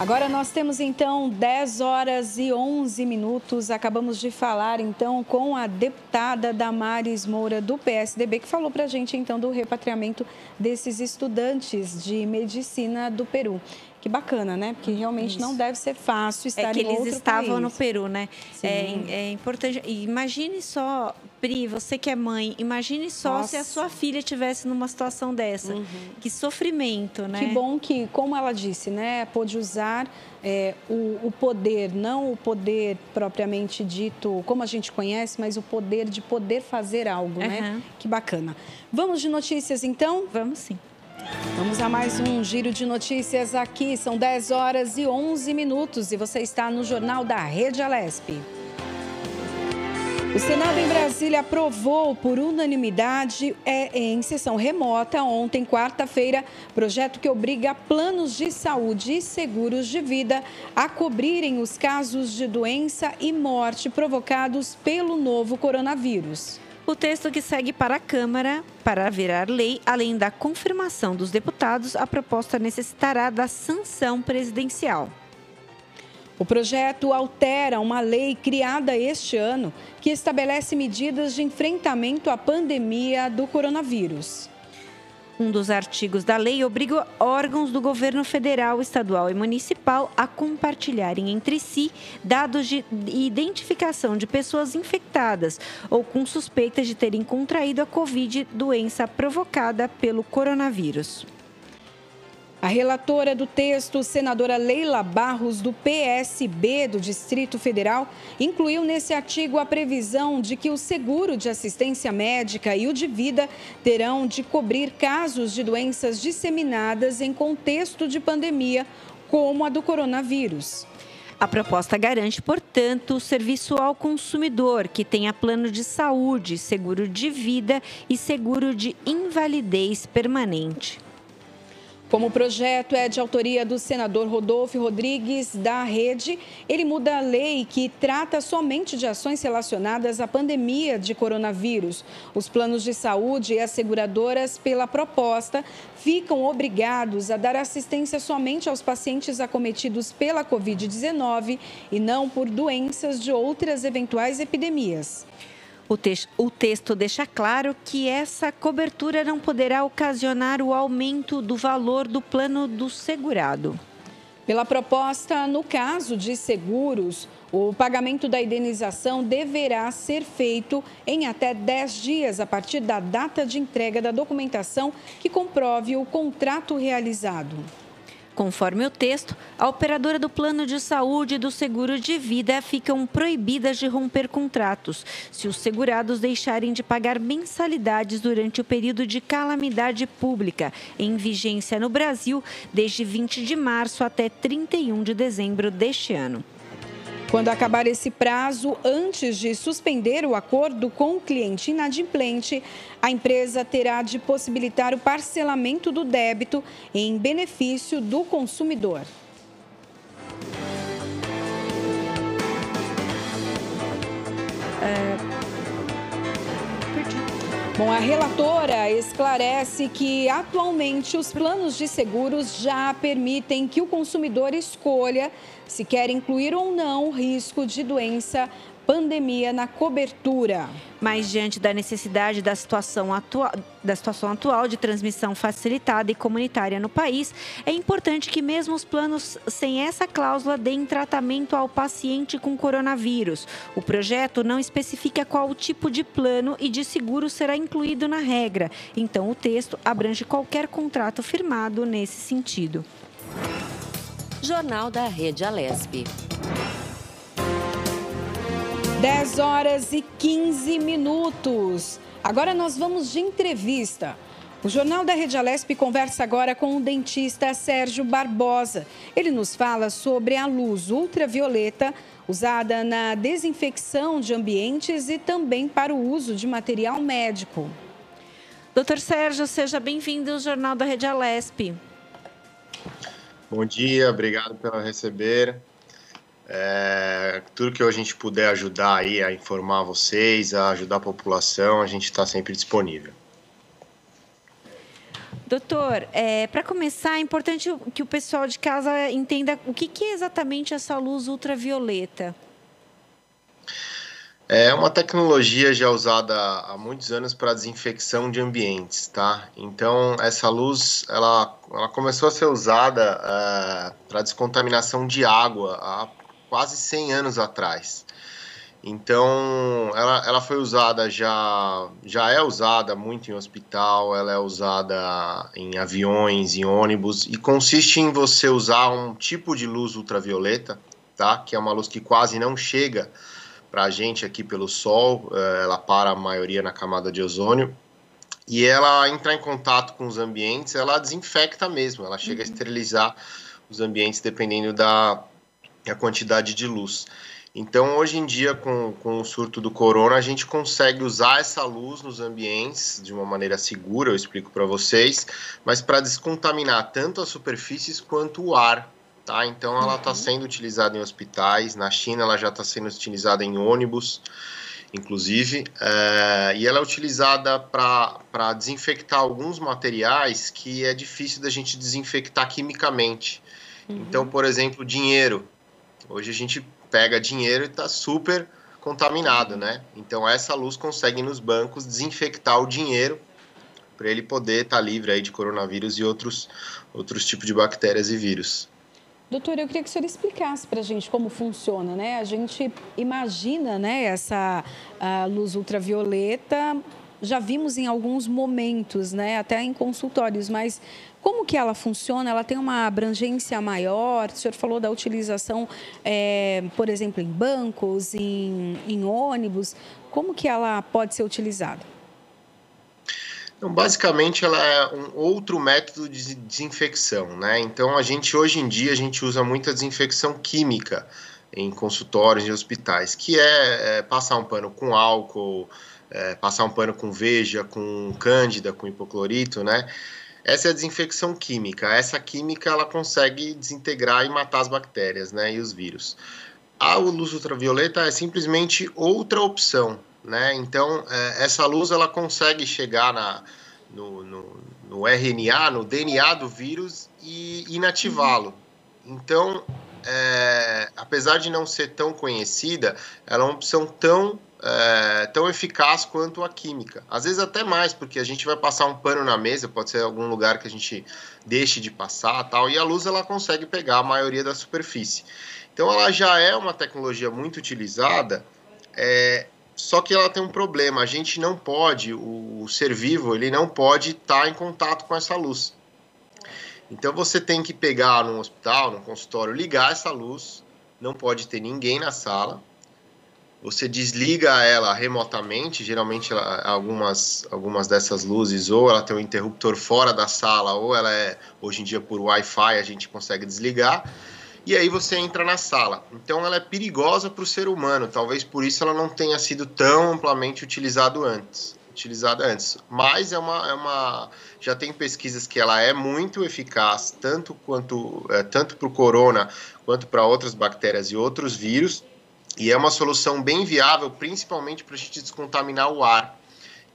Agora nós temos então 10 horas e 11 minutos. Acabamos de falar então com a deputada Damares Moura do PSDB, que falou para a gente então do repatriamento desses estudantes de medicina do Peru. Que bacana, né? Porque realmente Isso. não deve ser fácil estar é que em outro
eles estavam
país.
no Peru, né? É, é, importante. Imagine só, Pri, você que é mãe, imagine só Nossa. se a sua filha tivesse numa situação dessa. Uhum. Que sofrimento, né?
Que bom que, como ela disse, né, pôde usar é, o, o, poder, não o poder propriamente dito, como a gente conhece, mas o poder de poder fazer algo, uhum. né? Que bacana. Vamos de notícias, então?
Vamos sim.
Vamos a mais um giro de notícias aqui. São 10 horas e 11 minutos e você está no Jornal da Rede Alesp. O Senado em Brasília aprovou por unanimidade é, em sessão remota ontem, quarta-feira, projeto que obriga planos de saúde e seguros de vida a cobrirem os casos de doença e morte provocados pelo novo coronavírus.
O texto que segue para a Câmara para virar lei, além da confirmação dos deputados, a proposta necessitará da sanção presidencial.
O projeto altera uma lei criada este ano que estabelece medidas de enfrentamento à pandemia do coronavírus.
Um dos artigos da lei obriga órgãos do governo federal, estadual e municipal a compartilharem entre si dados de identificação de pessoas infectadas ou com suspeitas de terem contraído a Covid, doença provocada pelo coronavírus.
A relatora do texto, senadora Leila Barros, do PSB do Distrito Federal, incluiu nesse artigo a previsão de que o seguro de assistência médica e o de vida terão de cobrir casos de doenças disseminadas em contexto de pandemia, como a do coronavírus.
A proposta garante, portanto, o serviço ao consumidor que tenha plano de saúde, seguro de vida e seguro de invalidez permanente.
Como o projeto é de autoria do senador Rodolfo Rodrigues da Rede, ele muda a lei que trata somente de ações relacionadas à pandemia de coronavírus. Os planos de saúde e as seguradoras, pela proposta, ficam obrigados a dar assistência somente aos pacientes acometidos pela Covid-19 e não por doenças de outras eventuais epidemias.
O, te o texto deixa claro que essa cobertura não poderá ocasionar o aumento do valor do plano do segurado.
Pela proposta, no caso de seguros, o pagamento da indenização deverá ser feito em até 10 dias a partir da data de entrega da documentação que comprove o contrato realizado.
Conforme o texto, a operadora do plano de saúde e do seguro de vida ficam proibidas de romper contratos se os segurados deixarem de pagar mensalidades durante o período de calamidade pública, em vigência no Brasil desde 20 de março até 31 de dezembro deste ano.
Quando acabar esse prazo, antes de suspender o acordo com o cliente inadimplente, a empresa terá de possibilitar o parcelamento do débito em benefício do consumidor. É... Bom, a relatora esclarece que atualmente os planos de seguros já permitem que o consumidor escolha se quer incluir ou não o risco de doença pandemia na cobertura.
Mas diante da necessidade da situação, atua da situação atual de transmissão facilitada e comunitária no país, é importante que mesmo os planos sem essa cláusula deem tratamento ao paciente com coronavírus. O projeto não especifica qual tipo de plano e de seguro será incluído na regra, então o texto abrange qualquer contrato firmado nesse sentido.
Jornal da Rede Alesp.
10 horas e 15 minutos. Agora nós vamos de entrevista. O Jornal da Rede Alesp conversa agora com o dentista Sérgio Barbosa. Ele nos fala sobre a luz ultravioleta usada na desinfecção de ambientes e também para o uso de material médico.
Doutor Sérgio, seja bem-vindo ao Jornal da Rede Alesp.
Bom dia, obrigado pelo receber. É, tudo que a gente puder ajudar aí a informar vocês, a ajudar a população, a gente está sempre disponível.
Doutor, é, para começar, é importante que o pessoal de casa entenda o que, que é exatamente essa luz ultravioleta.
É uma tecnologia já usada há muitos anos para desinfecção de ambientes, tá? Então, essa luz, ela, ela começou a ser usada é, para descontaminação de água há quase 100 anos atrás. Então, ela, ela foi usada já, já é usada muito em hospital, ela é usada em aviões, em ônibus, e consiste em você usar um tipo de luz ultravioleta, tá? Que é uma luz que quase não chega para a gente aqui pelo sol, eh, ela para a maioria na camada de ozônio, e ela entra em contato com os ambientes, ela desinfecta mesmo, ela chega uhum. a esterilizar os ambientes dependendo da a quantidade de luz. Então, hoje em dia, com, com o surto do corona, a gente consegue usar essa luz nos ambientes de uma maneira segura, eu explico para vocês, mas para descontaminar tanto as superfícies quanto o ar Tá? Então ela está uhum. sendo utilizada em hospitais, na China ela já está sendo utilizada em ônibus, inclusive, é, e ela é utilizada para desinfectar alguns materiais que é difícil da gente desinfectar quimicamente. Uhum. Então, por exemplo, dinheiro. Hoje a gente pega dinheiro e está super contaminado, né? Então essa luz consegue nos bancos desinfectar o dinheiro para ele poder estar tá livre aí de coronavírus e outros outros tipos de bactérias e vírus.
Doutor, eu queria que o senhor explicasse para a gente como funciona, né? A gente imagina, né, essa luz ultravioleta, já vimos em alguns momentos, né, até em consultórios, mas Como que ela funciona? Ela tem uma abrangência maior? O senhor falou da utilização, é, por exemplo, em bancos, em, em ônibus. Como que ela pode ser utilizada?
Então, basicamente, ela é um outro método de desinfecção, né? Então, a gente hoje em dia a gente usa muita desinfecção química em consultórios e hospitais, que é, é passar um pano com álcool, é, passar um pano com veja, com cândida, com hipoclorito, né? Essa é a desinfecção química. Essa química ela consegue desintegrar e matar as bactérias, né, e os vírus. A luz ultravioleta é simplesmente outra opção, né? Então, é, essa luz ela consegue chegar na, no, no, no, RNA, no DNA do vírus e inativá-lo. Então, é, apesar de não ser tão conhecida, ela é uma opção tão, é, tão eficaz quanto a química. Às vezes até mais, porque a gente vai passar um pano na mesa, pode ser algum lugar que a gente deixe de passar tal, e a luz ela consegue pegar a maioria da superfície. Então ela já é uma tecnologia muito utilizada, é, só que ela tem um problema, a gente não pode, o, ser vivo, ele não pode estar tá em contato com essa luz. Então você tem que pegar num hospital, num consultório, ligar essa luz, não pode ter ninguém na sala. Você desliga ela remotamente, geralmente ela, algumas, algumas dessas luzes, ou ela tem um interruptor fora da sala, ou ela é, hoje em dia, por Wi-Fi, a gente consegue desligar e aí você entra na sala. Então ela é perigosa para o ser humano, talvez por isso ela não tenha sido tão amplamente utilizado antes, utilizada antes. Mas é uma, é uma, já tem pesquisas que ela é muito eficaz tanto quanto é, tanto para o corona quanto para outras bactérias e outros vírus. E é uma solução bem viável, principalmente para a gente descontaminar o ar,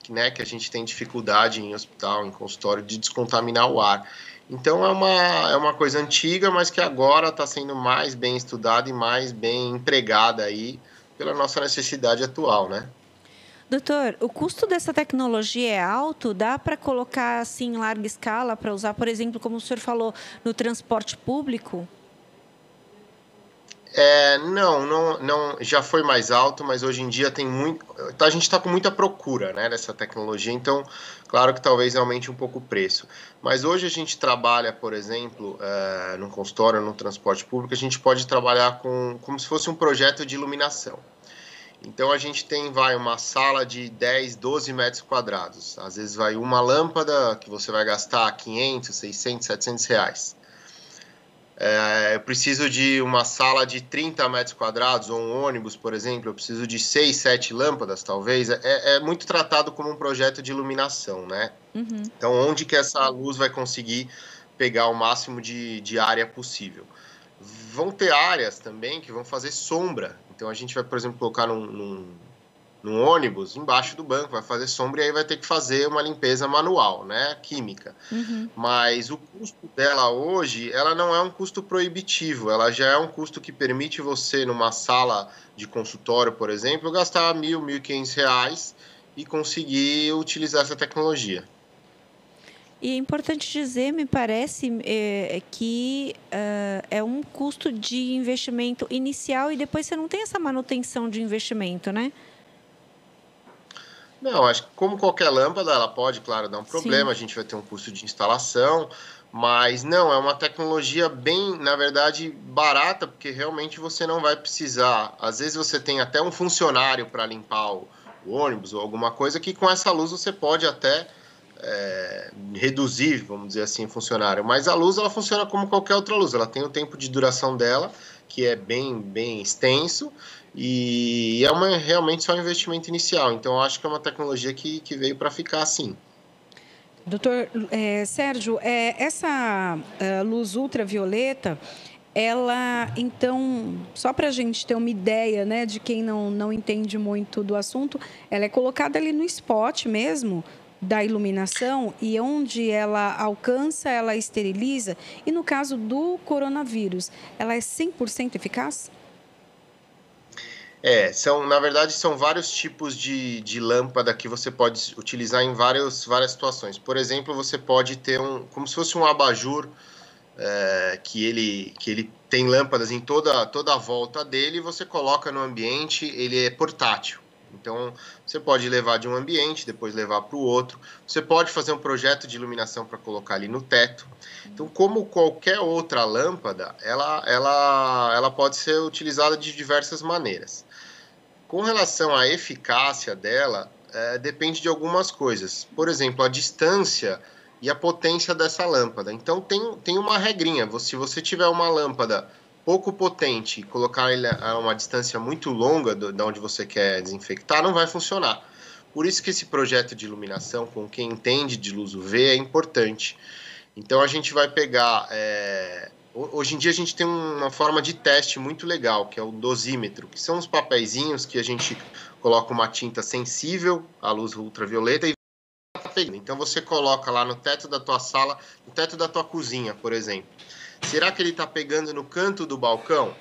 né, que a gente tem dificuldade em hospital, em consultório, de descontaminar o ar. Então é uma, é uma coisa antiga, mas que agora está sendo mais bem estudada e mais bem empregada aí pela nossa necessidade atual, né?
Doutor, o custo dessa tecnologia é alto? Dá para colocar assim em larga escala para usar, por exemplo, como o senhor falou, no transporte público?
É, não, não, não, já foi mais alto, mas hoje em dia tem muito. A gente está com muita procura né, dessa tecnologia, então, claro que talvez aumente um pouco o preço. Mas hoje a gente trabalha, por exemplo, é, no consultório, no transporte público, a gente pode trabalhar com como se fosse um projeto de iluminação. Então a gente tem vai uma sala de 10, 12 metros quadrados. Às vezes vai uma lâmpada que você vai gastar 500, 600, 700 reais. É, eu preciso de uma sala de 30 metros quadrados, ou um ônibus, por exemplo, eu preciso de 6, 7 lâmpadas, talvez. É, é muito tratado como um projeto de iluminação, né? Uhum. Então, onde que essa luz vai conseguir pegar o máximo de, de área possível? Vão ter áreas também que vão fazer sombra. Então, a gente vai, por exemplo, colocar num, num num ônibus, embaixo do banco, vai fazer sombra e aí vai ter que fazer uma limpeza manual, né, química. Uhum. Mas o custo dela hoje, ela não é um custo proibitivo, ela já é um custo que permite você, numa sala de consultório, por exemplo, gastar mil, mil e quinhentos reais e conseguir utilizar essa tecnologia.
E é importante dizer, me parece, é, que uh, é um custo de investimento inicial e depois você não tem essa manutenção de investimento, né?
Não, acho que como qualquer lâmpada, ela pode, claro, dar um problema, Sim. a gente vai ter um custo de instalação, mas não, é uma tecnologia bem, na verdade, barata, porque realmente você não vai precisar. Às vezes você tem até um funcionário para limpar o, o, ônibus ou alguma coisa que com essa luz você pode até é, reduzir, vamos dizer assim, funcionário. Mas a luz ela funciona como qualquer outra luz, ela tem o tempo de duração dela, que é bem, bem extenso, e é uma, realmente só um investimento inicial. Então, acho que é uma tecnologia que, que veio para ficar assim.
Doutor é, Sérgio, é, essa é, luz ultravioleta, ela, então, só para a gente ter uma ideia, né, de quem não, não entende muito do assunto, ela é colocada ali no spot mesmo da iluminação e onde ela alcança, ela esteriliza. E no caso do coronavírus, ela é 100% eficaz?
É, são, na verdade, são vários tipos de, de lâmpada que você pode utilizar em várias, várias situações. Por exemplo, você pode ter um, como se fosse um abajur, é, que, ele, que ele tem lâmpadas em toda, toda a volta dele, você coloca no ambiente, ele é portátil. Então, você pode levar de um ambiente, depois levar para o outro. Você pode fazer um projeto de iluminação para colocar ali no teto. Então, como qualquer outra lâmpada, ela, ela, ela pode ser utilizada de diversas maneiras. Com relação à eficácia dela, é, depende de algumas coisas. Por exemplo, a distância e a potência dessa lâmpada. Então, tem, tem uma regrinha. Se você tiver uma lâmpada pouco potente e colocar ele a uma distância muito longa de onde você quer desinfectar, não vai funcionar. Por isso que esse projeto de iluminação com quem entende de luz UV é importante. Então a gente vai pegar. É... Hoje em dia a gente tem uma forma de teste muito legal, que é o dosímetro, que são os papeizinhos que a gente coloca uma tinta sensível à luz ultravioleta e então você coloca lá no teto da tua sala, no teto da tua cozinha, por exemplo. Será que ele está pegando no canto do balcão?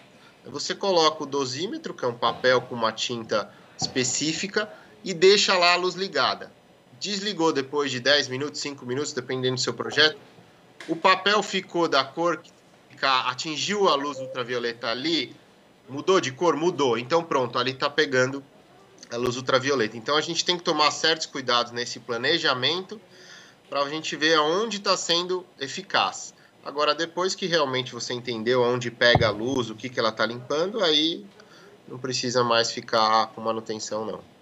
Você coloca o dosímetro, que é um papel com uma tinta específica, e deixa lá a luz ligada. Desligou depois de 10 minutos, 5 minutos, dependendo do seu projeto. O papel ficou da cor que atingiu a luz ultravioleta ali, mudou de cor? Mudou. Então pronto, ali está pegando a luz ultravioleta. Então a gente tem que tomar certos cuidados nesse planejamento para a gente ver aonde está sendo eficaz. Agora, depois que realmente você entendeu onde pega a luz, o que, que ela está limpando, aí não precisa mais ficar com manutenção, não.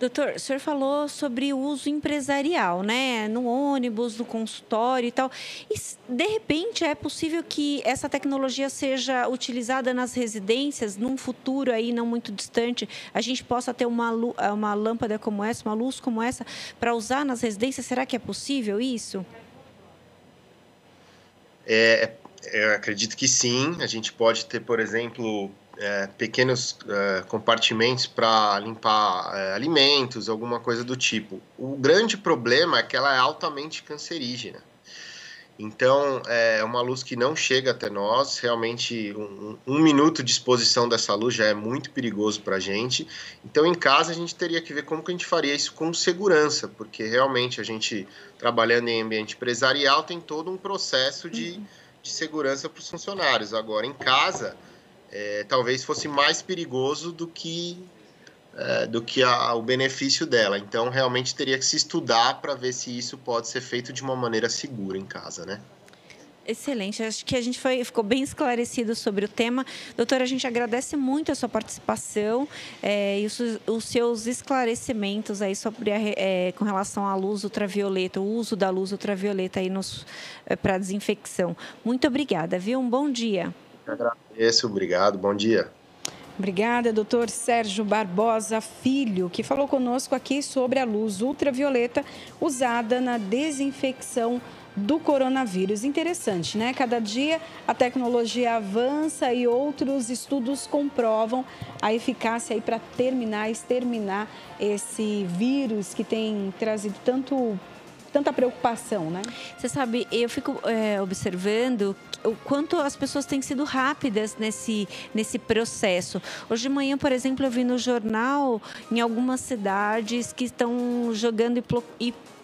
Doutor, o senhor falou sobre o uso empresarial, né? No ônibus, no consultório e tal. E, de repente, é possível que essa tecnologia seja utilizada nas residências, num futuro aí não muito distante, a gente possa ter uma, uma lâmpada como essa, uma luz como essa, para usar nas residências? Será que é possível isso?
É, é, eu acredito que sim. A gente pode ter, por exemplo, é, pequenos é, compartimentos para limpar é, alimentos, alguma coisa do tipo. O grande problema é que ela é altamente cancerígena. Então, é uma luz que não chega até nós. Realmente, um, um minuto de exposição dessa luz já é muito perigoso para a gente. Então, em casa, a gente teria que ver como que a gente faria isso com segurança, porque realmente a gente, trabalhando em ambiente empresarial, tem todo um processo de, uhum. de segurança para os funcionários. Agora, em casa, é, talvez fosse mais perigoso do que é, do que a, o benefício dela. Então, realmente teria que se estudar para ver se isso pode ser feito de uma maneira segura em casa, né?
Excelente, acho que a gente foi, ficou bem esclarecido sobre o tema. Doutora, a gente agradece muito a sua participação é, e os, os, seus esclarecimentos aí sobre a, é, com relação à luz ultravioleta, o uso da luz ultravioleta aí é, para desinfecção. Muito obrigada, viu? Um bom dia.
Agradeço, obrigado, bom dia.
Obrigada, doutor Sérgio Barbosa Filho, que falou conosco aqui sobre a luz ultravioleta usada na desinfecção do coronavírus. Interessante, né? Cada dia a tecnologia avança e outros estudos comprovam a eficácia aí para terminar, exterminar esse vírus que tem trazido tanto tanta preocupação, né?
Você sabe, eu fico é, observando o quanto as pessoas têm sido rápidas nesse, nesse processo. Hoje de manhã, por exemplo, eu vi no jornal em algumas cidades que estão jogando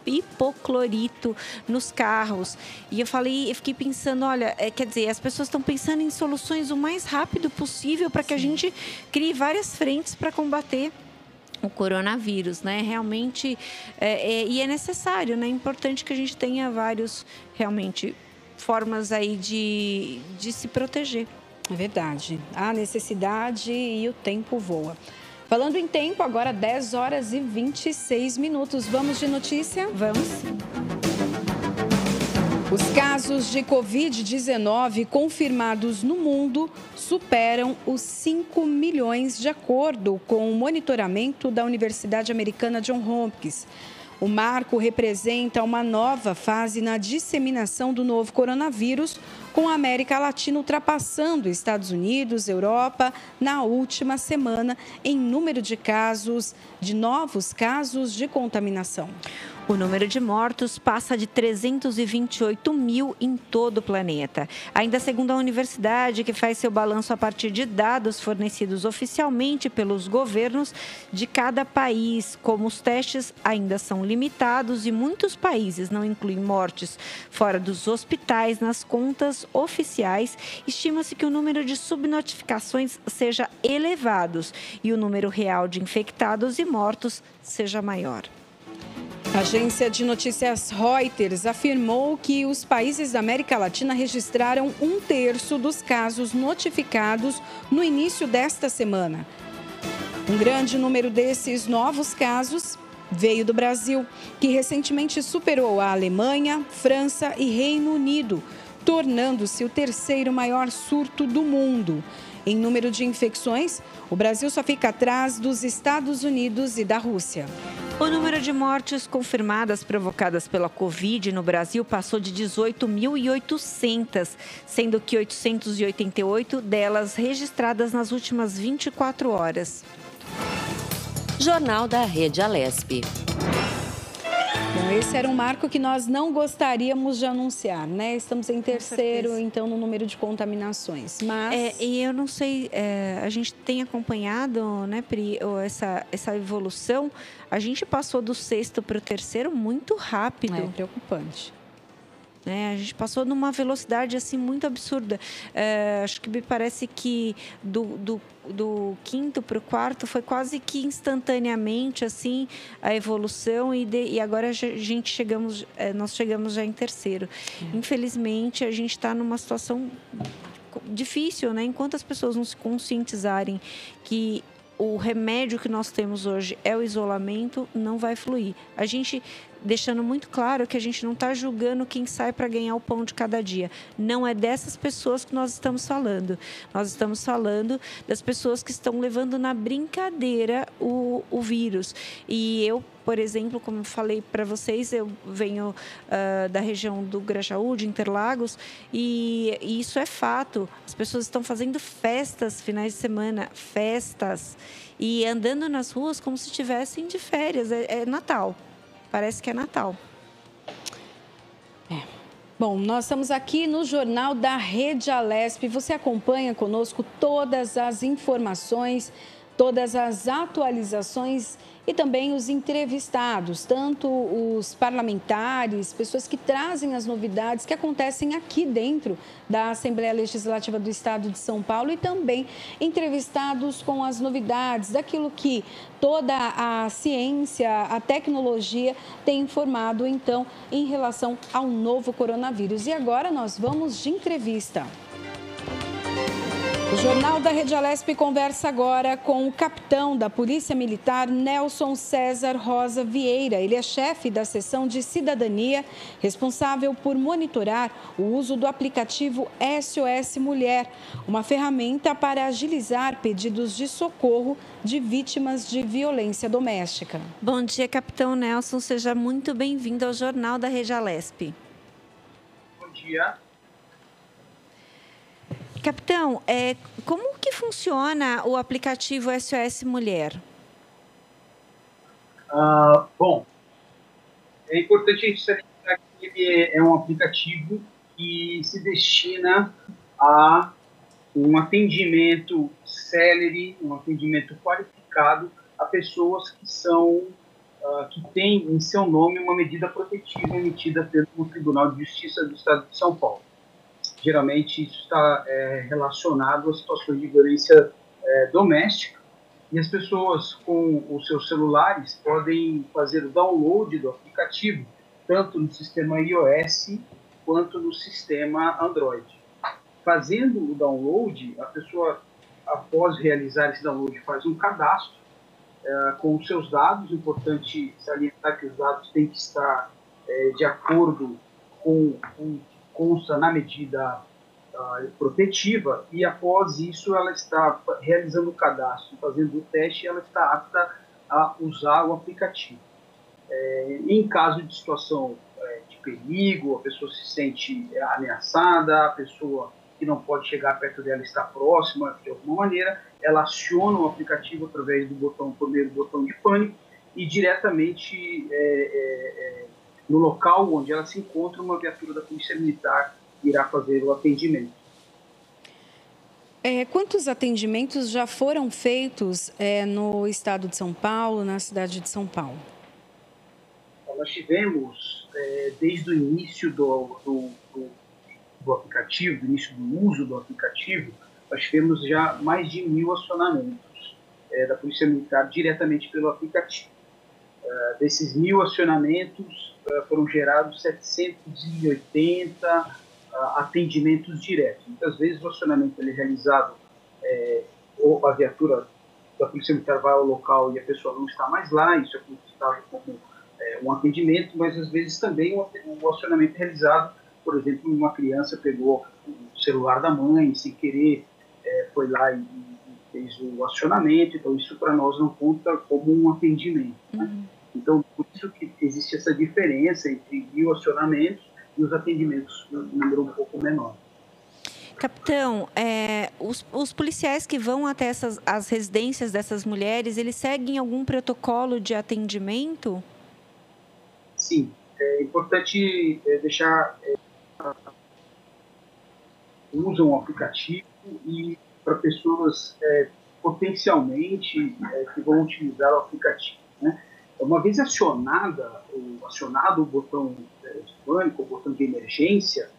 hipoclorito nos carros. E eu falei, eu fiquei pensando, olha, é, quer dizer, as pessoas estão pensando em soluções o mais rápido possível para que a gente crie várias frentes para combater o coronavírus, né? Realmente, é, é, e é necessário, né? É importante que a gente tenha vários, realmente, formas aí de, de se proteger.
É verdade. Há necessidade e o tempo voa. Falando em tempo, agora 10 horas e 26 minutos. Vamos de notícia?
Vamos.
Os casos de Covid-19 confirmados no mundo superam os 5 milhões, de acordo com o monitoramento da Universidade Americana John Hopkins. O marco representa uma nova fase na disseminação do novo coronavírus, com a América Latina ultrapassando Estados Unidos, Europa, na última semana em número de casos, de novos casos de contaminação.
O número de mortos passa de 328 mil em todo o planeta. Ainda segundo a universidade, que faz seu balanço a partir de dados fornecidos oficialmente pelos governos de cada país, como os testes ainda são limitados e muitos países não incluem mortes fora dos hospitais nas contas oficiais, estima-se que o número de subnotificações seja elevado e o número real de infectados e mortos seja maior.
A agência de notícias Reuters afirmou que os países da América Latina registraram um terço dos casos notificados no início desta semana. Um grande número desses novos casos veio do Brasil, que recentemente superou a Alemanha, França e Reino Unido, tornando-se o terceiro maior surto do mundo. Em número de infecções, o Brasil só fica atrás dos Estados Unidos e da Rússia.
O número de mortes confirmadas provocadas pela Covid no Brasil passou de 18.800, sendo que 888 delas registradas nas últimas 24 horas.
Jornal da Rede Alesp.
Bom, esse era um marco que nós não gostaríamos de anunciar, né? Estamos em terceiro, então, no número de contaminações. Mas.
É, e eu não sei, é, a gente tem acompanhado, né, Pri, essa, essa evolução. A gente passou do sexto para o terceiro muito rápido.
É preocupante.
É, a gente passou numa velocidade assim muito absurda. É, acho que me parece que do, do, do quinto para o quarto foi quase que instantaneamente assim a evolução e, de, e agora a gente chegamos, é, nós chegamos já em terceiro. É. Infelizmente a gente está numa situação difícil, né? Enquanto as pessoas não se conscientizarem que o remédio que nós temos hoje é o isolamento, não vai fluir. A gente deixando muito claro que a gente não está julgando quem sai para ganhar o pão de cada dia. Não é dessas pessoas que nós estamos falando. Nós estamos falando das pessoas que estão levando na brincadeira o, o vírus. E eu, por exemplo, como falei para vocês, eu venho uh, da região do Grajaú, de Interlagos, e, e isso é fato. As pessoas estão fazendo festas finais de semana, festas, e andando nas ruas como se estivessem de férias. É, é Natal. Parece que é Natal.
É. Bom, nós estamos aqui no Jornal da Rede Alesp. Você acompanha conosco todas as informações, todas as atualizações e também os entrevistados, tanto os parlamentares, pessoas que trazem as novidades que acontecem aqui dentro da Assembleia Legislativa do Estado de São Paulo e também entrevistados com as novidades daquilo que toda a ciência, a tecnologia tem informado então em relação ao novo coronavírus. E agora nós vamos de entrevista. O Jornal da Rede Alesp conversa agora com o capitão da Polícia Militar, Nelson César Rosa Vieira. Ele é chefe da seção de cidadania, responsável por monitorar o uso do aplicativo SOS Mulher, uma ferramenta para agilizar pedidos de socorro de vítimas de violência doméstica.
Bom dia, capitão Nelson. Seja muito bem-vindo ao Jornal da Rede Alesp.
Bom dia.
Capitão, é, como que funciona o aplicativo SOS Mulher?
Ah, bom, é importante a gente salientar que ele é um aplicativo que se destina a um atendimento célere, um atendimento qualificado a pessoas que são uh, que têm em seu nome uma medida protetiva emitida pelo Tribunal de Justiça do Estado de São Paulo geralmente isso está é, relacionado a situações de violência é, doméstica e as pessoas com os seus celulares podem fazer o download do aplicativo tanto no sistema iOS quanto no sistema Android. Fazendo o download, a pessoa após realizar esse download faz um cadastro é, com os seus dados. Importante salientar que os dados têm que estar é, de acordo com o consta na medida uh, protetiva e após isso ela está realizando o cadastro, fazendo o teste, ela está apta a usar o aplicativo. É, em caso de situação é, de perigo, a pessoa se sente é, ameaçada, a pessoa que não pode chegar perto dela está próxima de alguma maneira, ela aciona o aplicativo através do botão, primeiro botão de pânico e diretamente é, é, é no local onde ela se encontra, uma viatura da Polícia Militar irá fazer o atendimento.
É, quantos atendimentos já foram feitos é, no estado de São Paulo, na cidade de São Paulo?
Nós tivemos, é, desde o início do, do, do, do aplicativo, do início do uso do aplicativo, nós tivemos já mais de mil acionamentos é, da Polícia Militar diretamente pelo aplicativo. Uh, desses mil acionamentos, uh, foram gerados 780 uh, atendimentos diretos. Muitas vezes o acionamento ele é realizado, é, ou a viatura da Polícia Militar vai ao local e a pessoa não está mais lá, isso é considerado como é, um atendimento, mas às vezes também o acionamento é realizado, por exemplo, uma criança pegou o celular da mãe sem querer, é, foi lá e, e, fez o acionamento, então isso para nós não conta como um atendimento. Né? Uhum. Então, por isso que existe essa diferença entre mil acionamentos e os atendimentos um número um pouco menor.
Capitão, é, os, os, policiais que vão até essas, as residências dessas mulheres, eles seguem algum protocolo de atendimento?
Sim, é importante é, deixar. É, usam o aplicativo e para pessoas é, potencialmente é, que vão utilizar o aplicativo. Né? Uma vez acionada, acionado o botão de pânico, o botão de emergência,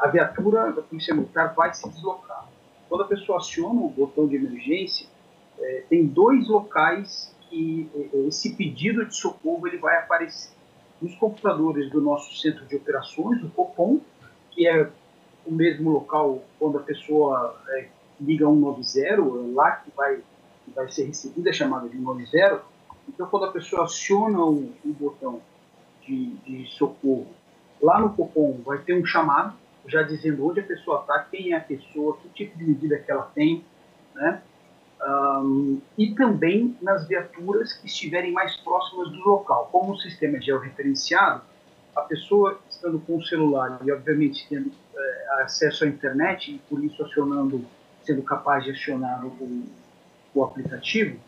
a viatura da Polícia Militar vai se deslocar. Quando a pessoa aciona o botão de emergência, é, tem dois locais que é, esse pedido de socorro ele vai aparecer. Nos computadores do nosso centro de operações, o COPOM, que é o mesmo local quando a pessoa é, liga 190, é lá que vai, vai ser recebida a chamada de 190. Então, quando a pessoa aciona o, o botão de, de socorro, lá no COPOM vai ter um chamado já dizendo onde a pessoa está, quem é a pessoa, que tipo de medida que ela tem, né? Um, e também nas viaturas que estiverem mais próximas do local. Como o sistema é georreferenciado, a pessoa estando com o celular e, obviamente, tendo é, acesso à internet e, por isso, acionando, sendo capaz de acionar o, o aplicativo,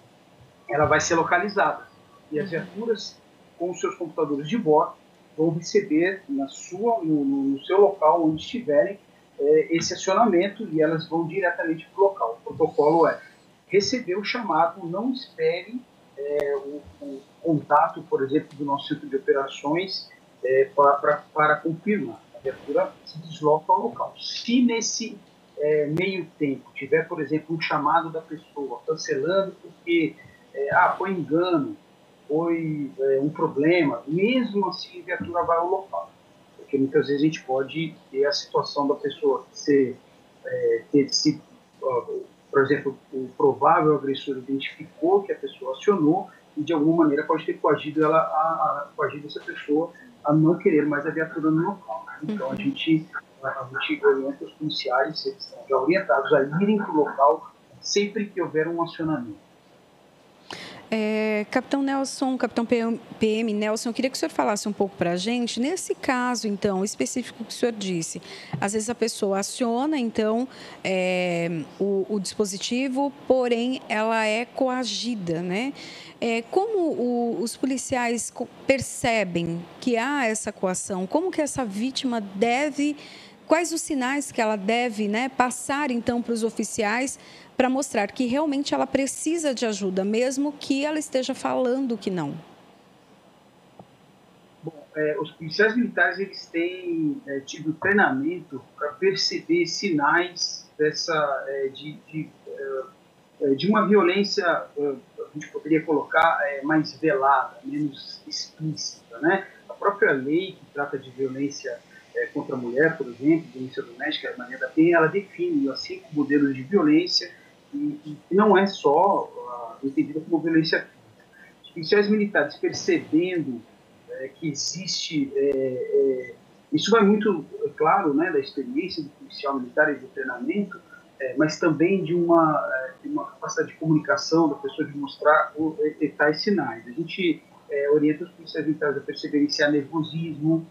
ela vai ser localizada. E as viaturas, com os seus computadores de bordo, vão receber na sua, no, no seu local onde estiverem é, esse acionamento e elas vão diretamente para o local. O protocolo é receber o chamado, não espere é, o, o, contato, por exemplo, do nosso centro de operações é, para confirmar. A viatura se desloca ao local. Se nesse é, meio tempo tiver, por exemplo, um chamado da pessoa cancelando porque é, ah, foi engano, foi é, um problema, mesmo assim a viatura vai ao local. Porque muitas vezes a gente pode ter a situação da pessoa ser, é, ter se, por exemplo, o provável agressor identificou que a pessoa acionou e de alguma maneira pode ter coagido ela, a, a, coagido essa pessoa a não querer mais a viatura no local. Então a gente, a gente orienta os policiais, eles estão já orientados a irem para o local sempre que houver um acionamento.
É, Capitão Nelson, Capitão PM Nelson, eu queria que o senhor falasse um pouco para a gente, nesse caso, então, específico que o senhor disse, às vezes a pessoa aciona, então, é, o, o, dispositivo, porém, ela é coagida, né? É, como o, os policiais percebem que há essa coação? Como que essa vítima deve, quais os sinais que ela deve né, passar, então, para os oficiais para mostrar que realmente ela precisa de ajuda, mesmo que ela esteja falando que não?
Bom, é, os policiais militares eles têm é, tido treinamento para perceber sinais dessa é, de, de, é, é, de, uma violência é, a gente poderia colocar mais velada, menos explícita, né? A própria lei que trata de violência contra a mulher, por exemplo, violência doméstica, a Maria da ela define cinco modelos de violência e, não é só uh, entendida como violência física. Os policiais militares percebendo é, que existe, é, isso vai muito, é claro, né, da experiência do policial militar e do treinamento, mas também de uma, de uma capacidade de comunicação da pessoa de mostrar tais sinais. A gente orienta os policiais militares a perceberem se há nervosismo,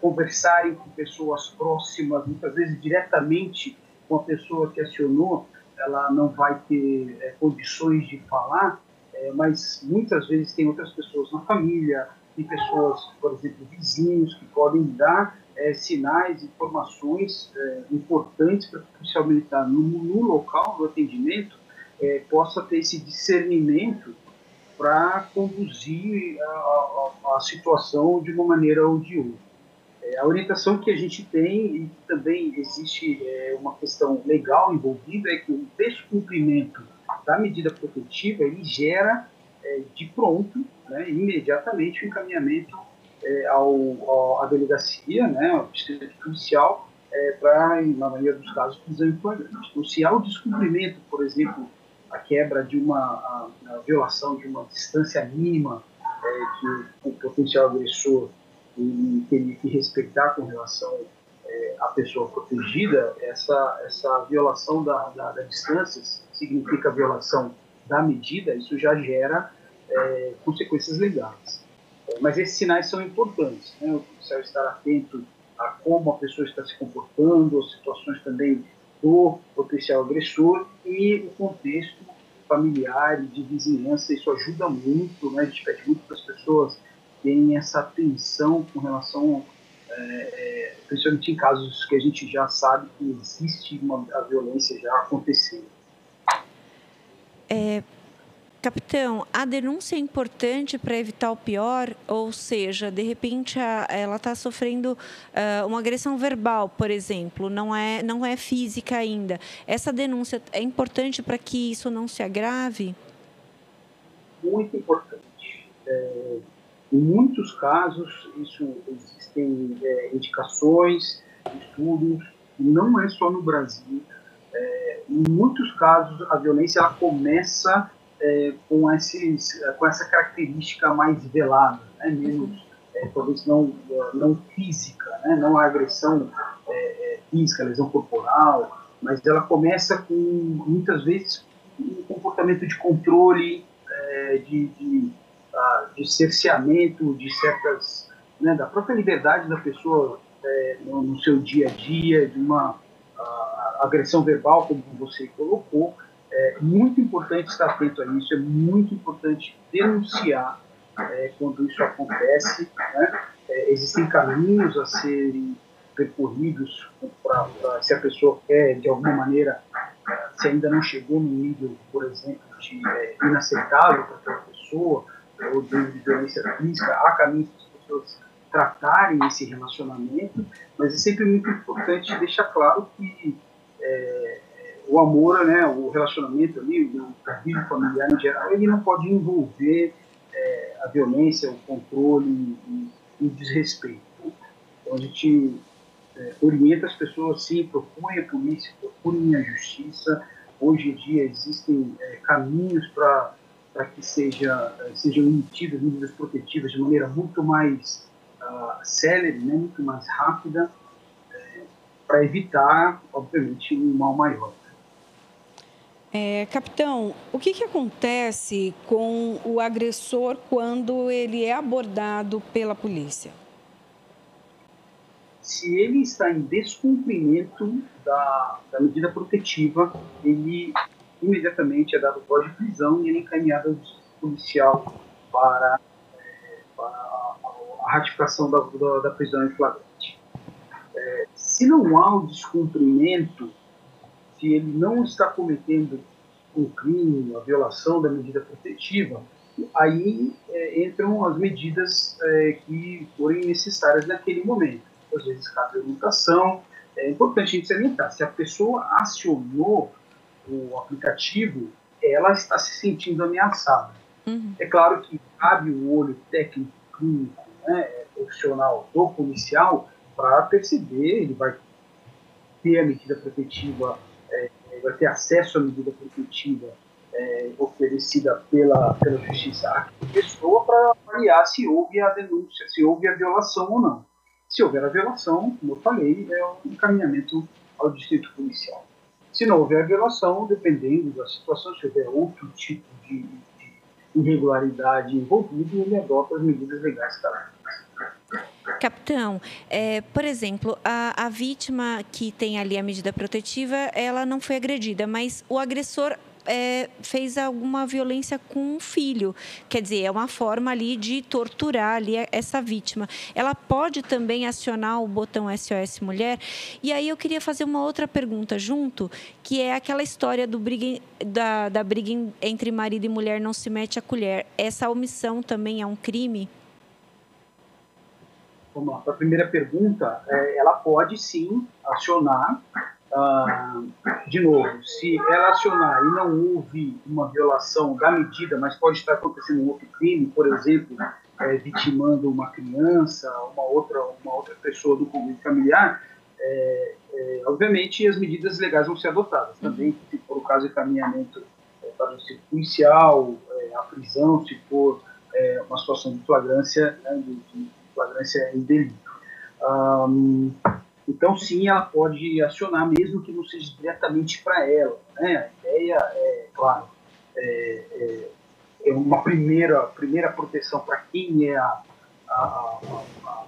conversarem com pessoas próximas, muitas vezes diretamente com a pessoa que acionou, ela não vai ter é, condições de falar, é, mas muitas vezes tem outras pessoas na família, tem pessoas, por exemplo, vizinhos, que podem dar é, sinais, informações é, importantes para que o policial militar, no, no local do atendimento, é, possa ter esse discernimento para conduzir a, a, a, situação de uma maneira ou de outra. É, a orientação que a gente tem e também existe é, uma questão legal envolvida é que o descumprimento da medida protetiva ele gera é, de pronto, né, imediatamente o encaminhamento é, ao, ao, à delegacia, né, ao distrito policial, é, para, na maioria dos casos, prisão em. Então, se há o descumprimento, por exemplo, a quebra de uma a, a violação de uma distância mínima é, que o potencial agressor teria que respeitar com relação é, à pessoa protegida, essa, essa violação da, da, da distância significa violação da medida, isso já gera é, consequências legais. Mas esses sinais são importantes, né? o policial estar atento a como a pessoa está se comportando, as situações também do potencial agressor e o contexto familiar e de vizinhança, isso ajuda muito, né? a gente pede muito para as pessoas terem essa atenção com relação, é, é, principalmente em casos que a gente já sabe que existe uma, a violência já acontecendo.
É, Capitão, a denúncia é importante para evitar o pior, ou seja, de repente a, ela está sofrendo uh, uma agressão verbal, por exemplo, não é, não é física ainda. Essa denúncia é importante para que isso não se agrave?
Muito importante. É, em muitos casos, isso existem é, indicações, estudos, não é só no Brasil. É, em muitos casos, a violência ela começa é, com, esses, com essa característica mais velada, né? menos, é, talvez não, não física, né? não a agressão é, é, física, lesão corporal, mas ela começa com, muitas vezes, um comportamento de controle, de, de, uh, de cerceamento de certas, né, da própria liberdade da pessoa é, no, no, seu dia a dia, de uma uh, agressão verbal, como você colocou, é muito importante estar atento a isso, é muito importante denunciar é, quando isso acontece. Né? É, existem caminhos a serem percorridos para se a pessoa quer, de alguma maneira, se ainda não chegou no nível, por exemplo, de é, inaceitável para aquela pessoa, ou de violência física, há caminhos para as pessoas tratarem esse relacionamento, mas é sempre muito importante deixar claro que é, o amor, né, o relacionamento ali, o convívio familiar em geral, ele não pode envolver é, a violência, o controle e, e, o desrespeito. Então a gente é, orienta as pessoas, sim, procurem a polícia, procurem a justiça. Hoje em dia existem é, caminhos para que seja, sejam emitidas medidas protetivas de maneira muito mais uh, célere, né, muito mais rápida, é, para evitar, obviamente, um mal maior.
É, capitão, o que, que acontece com o agressor quando ele é abordado pela polícia?
Se ele está em descumprimento da, da medida protetiva, ele imediatamente é dado voz de prisão e ele é encaminhado ao policial para, é, para a ratificação da, da, da prisão em flagrante. É, se não há o descumprimento se ele não está cometendo um crime, uma violação da medida protetiva, aí é, entram as medidas é, que forem necessárias naquele momento. Às vezes, cabe mutação. É importante a gente salientar, se a pessoa acionou o aplicativo, ela está se sentindo ameaçada. Uhum. É claro que cabe o olho técnico, clínico, né, profissional do policial para perceber, ele vai ter a medida protetiva vai ter acesso à medida protetiva é, oferecida pela, pela justiça à pessoa para avaliar se houve a denúncia, se houve a violação ou não. Se houver a violação, como eu falei, é um encaminhamento ao distrito policial. Se não houver violação, dependendo da situação, se houver outro tipo de, de irregularidade envolvido, ele adota as medidas legais cabíveis.
Capitão, é, por exemplo, a, a vítima que tem ali a medida protetiva, ela não foi agredida, mas o agressor é, fez alguma violência com um filho. Quer dizer, é uma forma ali de torturar ali essa vítima. Ela pode também acionar o botão SOS Mulher. E aí eu queria fazer uma outra pergunta junto, que é aquela história do briga, da, da briga entre marido e mulher não se mete a colher. Essa omissão também é um crime?
vamos lá, para a primeira pergunta, é, ela pode sim acionar, ah, de novo, se ela acionar e não houve uma violação da medida, mas pode estar acontecendo um outro crime, por exemplo, é, vitimando uma criança, uma outra, uma outra pessoa do convívio familiar, é, é, obviamente as medidas legais vão ser adotadas. Também, se for o caso de encaminhamento é, para o circuito policial, é, a prisão, se for é, uma situação de flagrância, né, de, de, flagrância em delito. Um, então, sim, ela pode acionar, mesmo que não seja diretamente para ela. Né? A ideia é, claro, é, é, é uma primeira, primeira proteção para quem é a, a, a, a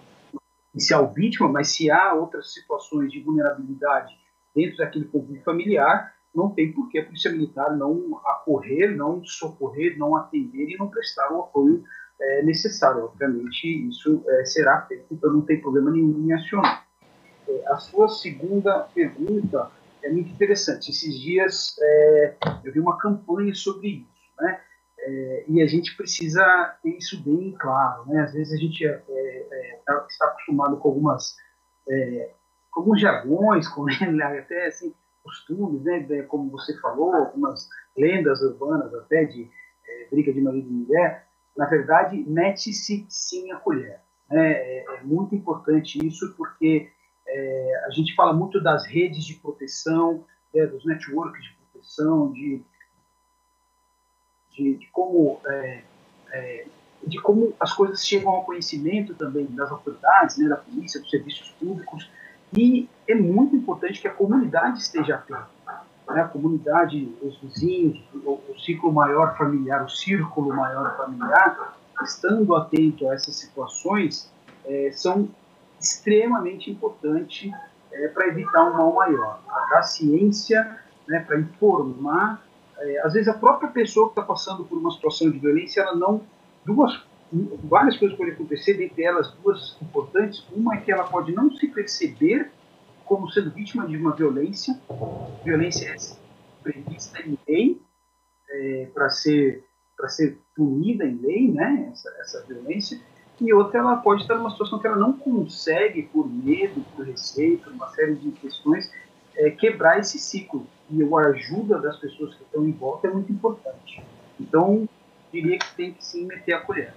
inicial vítima, mas se há outras situações de vulnerabilidade dentro daquele convívio familiar, não tem por que a Polícia Militar não acorrer, não socorrer, não atender e não prestar o apoio é, necessário. Obviamente, isso é, será feito, então não tem problema nenhum em acionar. É, a sua segunda pergunta é muito interessante. Esses dias é, eu vi uma campanha sobre isso, né? É, e a gente precisa ter isso bem claro, né? Às vezes a gente é, é, tá, está acostumado com algumas com alguns jargões, com *laughs* até assim costumes, né? Como você falou, algumas lendas urbanas até de briga de marido e mulher. Na verdade, mete-se sim a colher. Né? É, muito importante isso porque é, a gente fala muito das redes de proteção, né, dos networks de proteção, de, de, de como é, é, de como as coisas chegam ao conhecimento também das autoridades, né, da polícia, dos serviços públicos, e é muito importante que a comunidade esteja atenta. Né, a comunidade, os vizinhos, o, o ciclo maior familiar, o círculo maior familiar, estando atento a essas situações, é, são extremamente importante é, para evitar um mal maior. A ciência, né, para informar, é, às vezes a própria pessoa que está passando por uma situação de violência, ela não, duas, várias coisas podem acontecer, dentre elas duas importantes. Uma é que ela pode não se perceber como sendo vítima de uma violência, violência é prevista em lei é, para ser para ser punida em lei, né, essa, essa violência, e outra ela pode estar numa situação que ela não consegue, por medo, por receio, por uma série de questões, é, quebrar esse ciclo. E a ajuda das pessoas que estão em volta é muito importante. Então, diria que tem que sim meter a colher.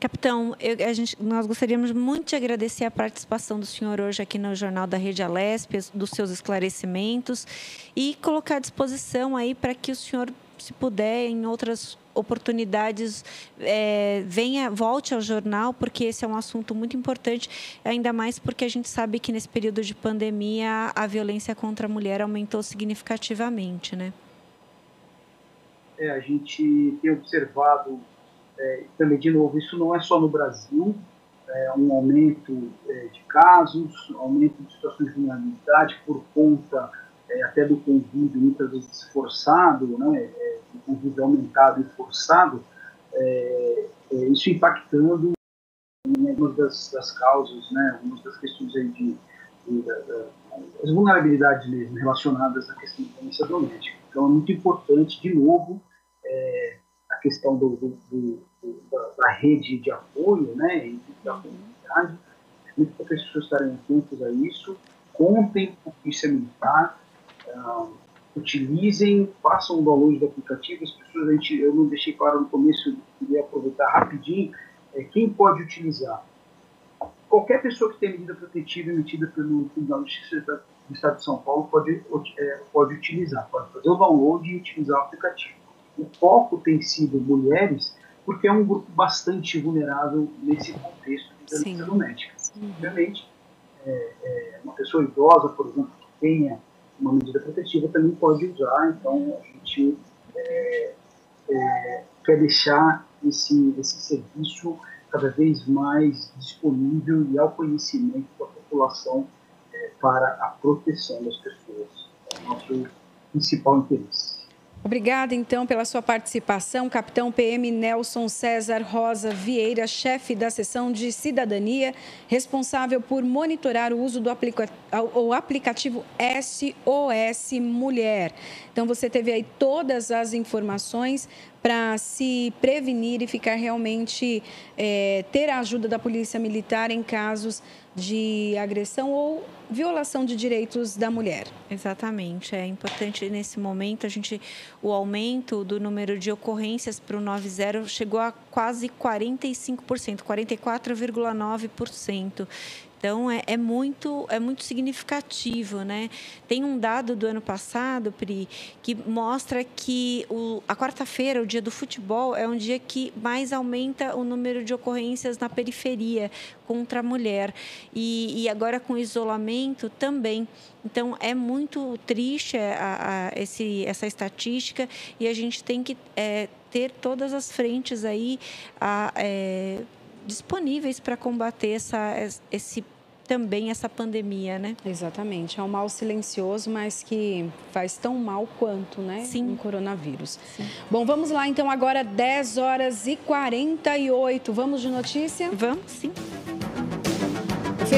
Capitão, eu, a gente, nós gostaríamos muito de agradecer a participação do senhor hoje aqui no Jornal da Rede Alesp, dos seus esclarecimentos e colocar à disposição aí para que o senhor, se puder, em outras oportunidades é, venha, volte ao jornal, porque esse é um assunto muito importante, ainda mais porque a gente sabe que nesse período de pandemia a violência contra a mulher aumentou significativamente, né?
É, a gente tem observado, é, também de novo, isso não é só no Brasil, é, um aumento é, de casos, aumento de situações de vulnerabilidade por conta é, até do convívio muitas vezes forçado, né, é, do convívio aumentado e forçado, é, é, isso impactando em algumas das, das, causas, né, algumas das questões aí de, de, de, as vulnerabilidades mesmo relacionadas à questão da violência doméstica. Então é muito importante, de novo, é, a questão do, do, do, da, da, rede de apoio, né, da comunidade, muito para as pessoas estarem atentas a isso, contem com a polícia militar, uh, utilizem, façam o download do aplicativo. As pessoas, a gente, eu não deixei claro no começo, queria aproveitar rapidinho, é, quem pode utilizar? Qualquer pessoa que tenha medida protetiva emitida pelo Tribunal de Justiça do Estado de São Paulo pode, é, pode utilizar, pode fazer o download e utilizar o aplicativo. O foco tem sido mulheres, porque é um grupo bastante vulnerável nesse contexto de violência doméstica. Obviamente, é, é, uma pessoa idosa, por exemplo, que tenha uma medida protetiva também pode usar, então a gente é, é, quer deixar esse, esse serviço cada vez mais disponível e ao conhecimento da população é, para a proteção das pessoas. É o nosso principal interesse.
Obrigada, então, pela sua participação, capitão PM Nelson César Rosa Vieira, chefe da seção de cidadania, responsável por monitorar o uso do aplica o aplicativo SOS Mulher. Então, você teve aí todas as informações para se prevenir e ficar realmente é, ter a ajuda da polícia militar em casos de agressão ou violação de direitos da mulher.
Exatamente. É importante nesse momento a gente o aumento do número de ocorrências para o 90 chegou a quase 45%, 44,9%. Então, é, é, muito, é muito significativo. Né? Tem um dado do ano passado, Pri, que mostra que o, a quarta-feira, o dia do futebol, é um dia que mais aumenta o número de ocorrências na periferia contra a mulher. E, e agora, com isolamento, também. Então, é muito triste a, a, esse, essa estatística e a gente tem que é, ter todas as frentes aí. A, é, disponíveis para combater essa, esse também essa pandemia, né?
Exatamente. É um mal silencioso, mas que faz tão mal quanto, né?
Sim.
Um coronavírus.
Sim.
Bom, vamos lá então agora 10 horas e 48. Vamos de notícia?
Vamos, sim.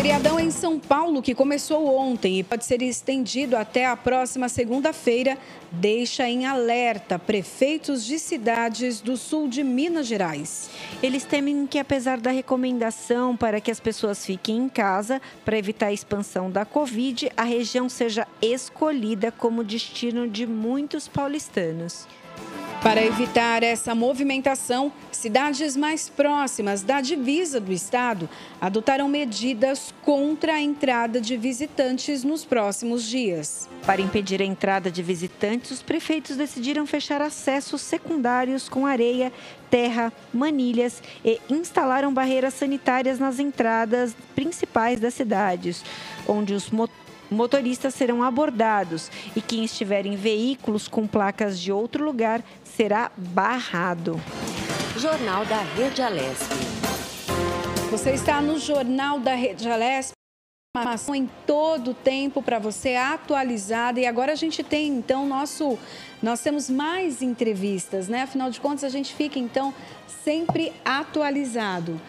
Feriadão em São Paulo, que começou ontem e pode ser estendido até a próxima segunda-feira, deixa em alerta prefeitos de cidades do sul de Minas Gerais.
Eles temem que, apesar da recomendação para que as pessoas fiquem em casa para evitar a expansão da Covid, a região seja escolhida como destino de muitos paulistanos.
Para evitar essa movimentação, cidades mais próximas da divisa do estado adotaram medidas contra a entrada de visitantes nos próximos dias.
Para impedir a entrada de visitantes, os prefeitos decidiram fechar acessos secundários com areia, terra, manilhas e instalaram barreiras sanitárias nas entradas principais das cidades, onde os motores motoristas serão abordados e quem estiver em veículos com placas de outro lugar será barrado.
Jornal da Rede Alesp.
Você está no Jornal da Rede Alesp. Informação em todo o tempo para você atualizada e agora a gente tem então nosso nós temos mais entrevistas, né? Afinal de contas a gente fica então sempre atualizado.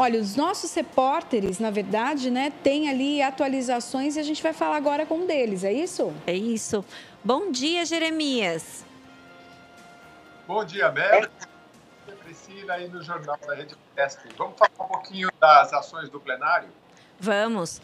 Olha, os nossos repórteres, na verdade, né, tem ali atualizações e a gente vai falar agora com um deles, é isso?
É isso. Bom dia, Jeremias.
Bom dia, Mel. Priscila aí no Jornal da Rede Teste. Vamos falar um pouquinho das ações do plenário?
Vamos.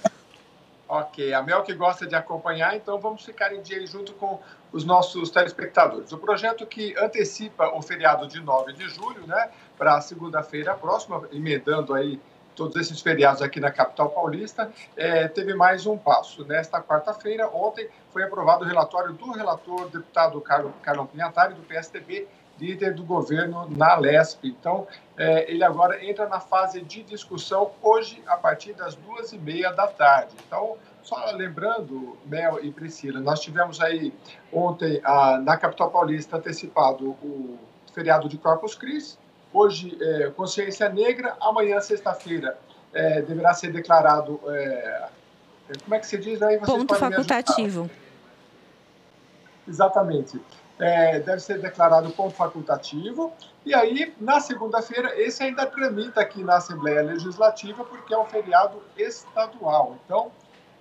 Ok, a Mel que gosta de acompanhar, então vamos ficar em dia junto com os nossos telespectadores. O projeto que antecipa o feriado de 9 de julho, né, para segunda-feira próxima, emendando aí todos esses feriados aqui na capital paulista, é, teve mais um passo. Nesta quarta-feira, ontem, foi aprovado o relatório do relator deputado Carlos, Pinhatari, do PSDB, líder do governo na LESP. Então, é, ele agora entra na fase de discussão hoje, a partir das duas e meia da tarde. Então, só lembrando, Mel e Priscila, nós tivemos aí ontem, a, na capital paulista, antecipado o feriado de Corpus Christi, hoje é, Consciência Negra, amanhã, sexta-feira, é, deverá ser declarado. É, como é que se diz aí?
Vocês Ponto facultativo.
Exatamente é, deve ser declarado ponto facultativo. E aí, na segunda-feira, esse ainda tramita aqui na Assembleia Legislativa, porque é um feriado estadual. Então,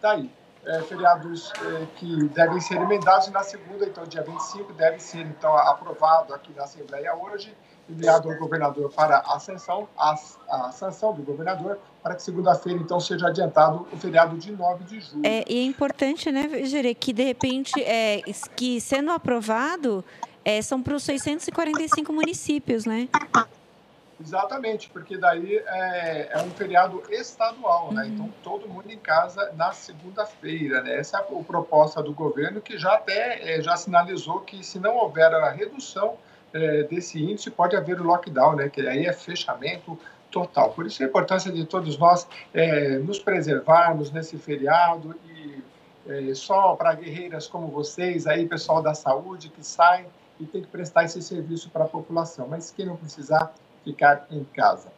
tá aí. É, feriados é, que devem ser emendados na segunda, então, dia 25, deve ser então aprovado aqui na Assembleia hoje enviado ao governador para a sanção, a, a sanção do governador, para que segunda-feira, então, seja adiantado o feriado de 9 de julho.
É, e é importante, né, Jere, que de repente, é, que sendo aprovado, é, são para os 645 municípios, né?
Exatamente, porque daí é, é um feriado estadual, né? Uhum. Então, todo mundo em casa na segunda-feira, né? Essa é a, a proposta do governo, que já até é, já sinalizou que se não houver a redução é, desse índice, pode haver o lockdown, né, que aí é fechamento total. Por isso a importância de todos nós é, nos preservarmos nesse feriado e é, só para guerreiras como vocês, aí pessoal da saúde que saem e tem que prestar esse serviço para a população, mas quem não precisar, ficar em casa.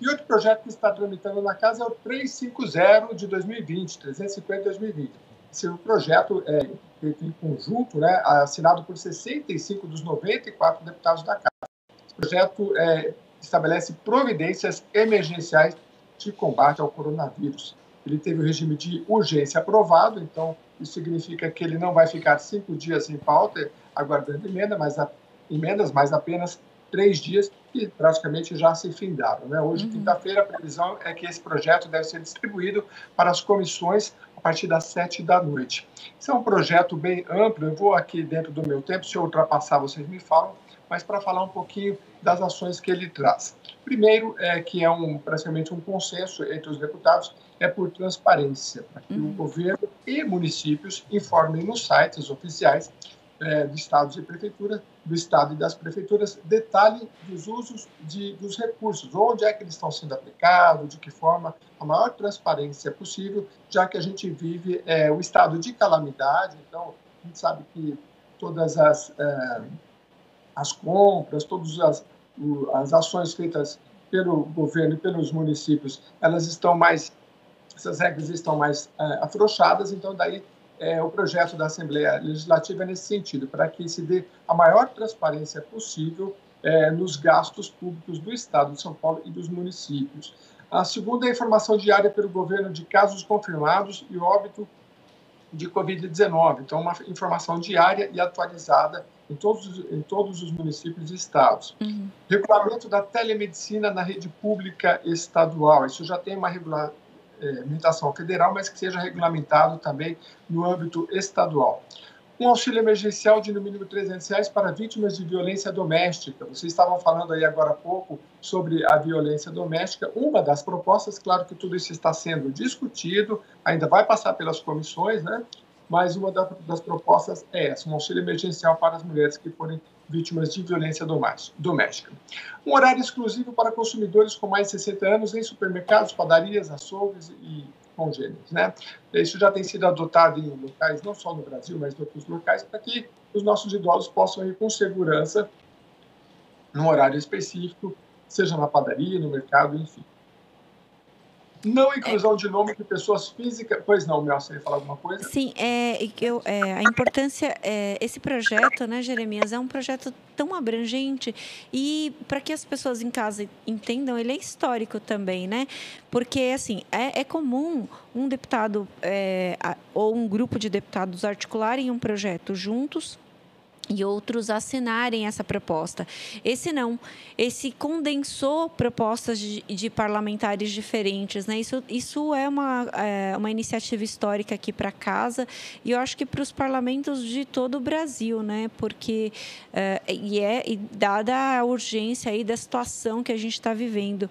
E outro projeto que está tramitando na casa é o 350 de 2020, 350 de 2020 Esse projeto é feito em conjunto, né, assinado por 65 dos 94 deputados da Casa. Esse projeto é, estabelece providências emergenciais de combate ao coronavírus. Ele teve o regime de urgência aprovado, então isso significa que ele não vai ficar cinco dias em pauta aguardando emenda, mas a, emendas, mas apenas três dias que praticamente já se findaram. Né? Hoje, uhum. quinta-feira, a previsão é que esse projeto deve ser distribuído para as comissões partir das sete da noite. Isso é um projeto bem amplo, eu vou aqui dentro do meu tempo, se eu ultrapassar vocês me falam, mas para falar um pouquinho das ações que ele traz. Primeiro, é que é um, praticamente um consenso entre os deputados, é por transparência, para que uhum. o governo e municípios informem nos sites oficiais é, de estados e prefeituras, do estado e das prefeituras, detalhe dos usos de, dos recursos, onde é que eles estão sendo aplicados, de que forma, a maior transparência possível, já que a gente vive é, o estado de calamidade, então a gente sabe que todas as, é, as compras, todas as, as ações feitas pelo governo e pelos municípios, elas estão mais, essas regras estão mais é, afrouxadas, então daí é, o projeto da Assembleia Legislativa nesse sentido, para que se dê a maior transparência possível é, nos gastos públicos do Estado de São Paulo e dos municípios. A segunda é a informação diária pelo governo de casos confirmados e óbito de Covid-19. Então, uma informação diária e atualizada em todos, em todos os municípios e estados. Uhum. Regulamento da telemedicina na rede pública estadual. Isso já tem uma regula limitação federal, mas que seja regulamentado também no âmbito estadual. Um auxílio emergencial de no mínimo 300 reais para vítimas de violência doméstica. Vocês estavam falando aí agora há pouco sobre a violência doméstica. Uma das propostas, claro que tudo isso está sendo discutido, ainda vai passar pelas comissões, né? Mas uma das propostas é essa, um auxílio emergencial para as mulheres que forem vítimas de violência doméstica. Um horário exclusivo para consumidores com mais de 60 anos em supermercados, padarias, açougues e congêneres. Né? Isso já tem sido adotado em locais, não só no Brasil, mas em outros locais, para que os nossos idosos possam ir com segurança num horário específico, seja na padaria, no mercado, enfim. Não inclusão de nome de pessoas físicas. Pois não, Mel, você ia falar alguma coisa?
Sim, é, eu, é, a importância, é, esse projeto, né, Jeremias, é um projeto tão abrangente e para que as pessoas em casa entendam, ele é histórico também, né? Porque, assim, é, é comum um deputado é, ou um grupo de deputados articularem um projeto juntos e outros assinarem essa proposta. Esse não, esse condensou propostas de, de parlamentares diferentes, né? Isso, isso é uma, é, uma iniciativa histórica aqui para casa e eu acho que para os parlamentos de todo o Brasil, né? Porque é, e é e dada a urgência aí da situação que a gente está vivendo,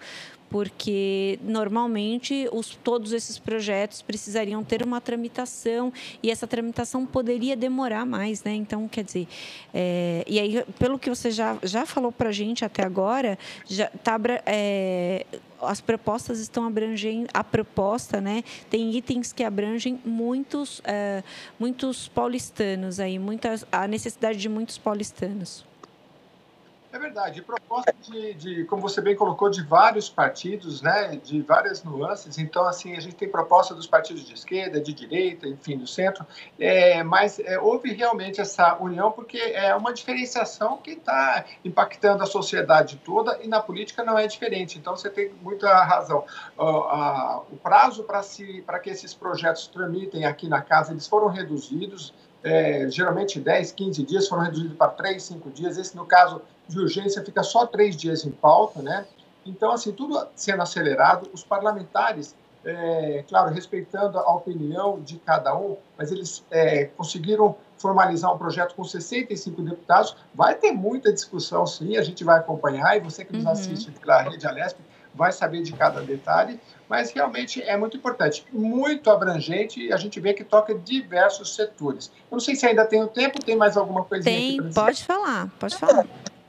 porque normalmente os, todos esses projetos precisariam ter uma tramitação e essa tramitação poderia demorar mais, né? Então, quer dizer, é, e aí, pelo que você já, já falou para a gente até agora, já tá, é, as propostas estão abrangendo, a proposta, né, tem itens que abrangem muitos, é, muitos paulistanos aí, muitas, a necessidade de muitos paulistanos.
É verdade. Proposta de, de, como você bem colocou, de vários partidos, né, de várias nuances. Então, assim, a gente tem proposta dos partidos de esquerda, de direita, enfim, do centro. É, mas é, houve realmente essa união porque é uma diferenciação que está impactando a sociedade toda e na política não é diferente. Então, você tem muita razão. o prazo para que esses projetos tramitem aqui na casa, eles foram reduzidos. É, geralmente 10, 15 dias, foram reduzidos para 3, 5 dias. Esse, no caso de urgência, fica só três dias em pauta, né? Então, assim, tudo sendo acelerado, os parlamentares, é, claro, respeitando a opinião de cada um, mas eles é, conseguiram formalizar um projeto com 65 deputados. Vai ter muita discussão, sim, a gente vai acompanhar, e você que nos uhum. assiste pela Rede Alesp vai saber de cada detalhe, mas realmente é muito importante, muito abrangente e a gente vê que toca diversos setores. Eu não sei se ainda tem o tempo, tem mais alguma coisinha
Tem, pode falar, pode falar.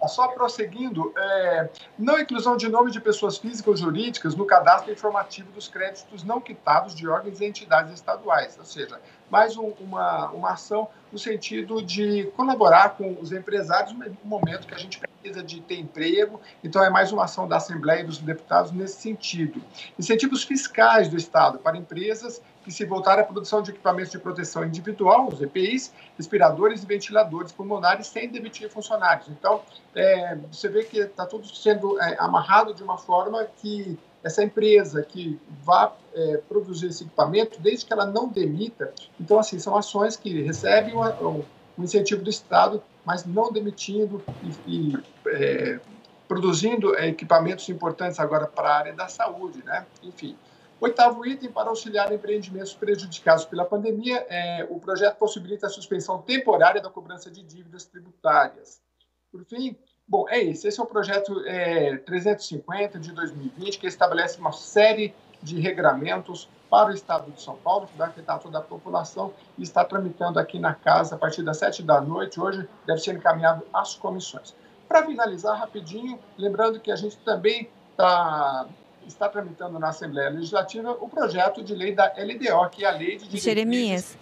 Só prosseguindo, é, não inclusão de nome de pessoas físicas ou jurídicas no cadastro informativo dos créditos não quitados de órgãos e entidades estaduais, ou seja, mais um, uma, uma ação no sentido de colaborar com os empresários no momento que a gente precisa de ter emprego. Então, é mais uma ação da Assembleia e dos deputados nesse sentido. Incentivos fiscais do Estado para empresas que se voltaram à produção de equipamentos de proteção individual, os EPIs, respiradores e ventiladores pulmonares sem demitir funcionários. Então, é, você vê que está tudo sendo é, amarrado de uma forma que essa empresa que vá é, produzir esse equipamento, desde que ela não demita, então, assim, são ações que recebem um, incentivo do Estado, mas não demitindo e, e é, produzindo é, equipamentos importantes agora para a área da saúde, né? Enfim. Oitavo item, para auxiliar empreendimentos prejudicados pela pandemia, é, o projeto possibilita a suspensão temporária da cobrança de dívidas tributárias. Por fim, bom, é isso. Esse é o projeto é, 350 de 2020, que estabelece uma série de regramentos para o Estado de São Paulo, que vai afetar toda a população, e está tramitando aqui na casa a partir das sete da noite. Hoje deve ser encaminhado às comissões. Para finalizar rapidinho, lembrando que a gente também tá, está tramitando na Assembleia Legislativa o projeto de lei da LDO, que é a Lei de
Jeremias.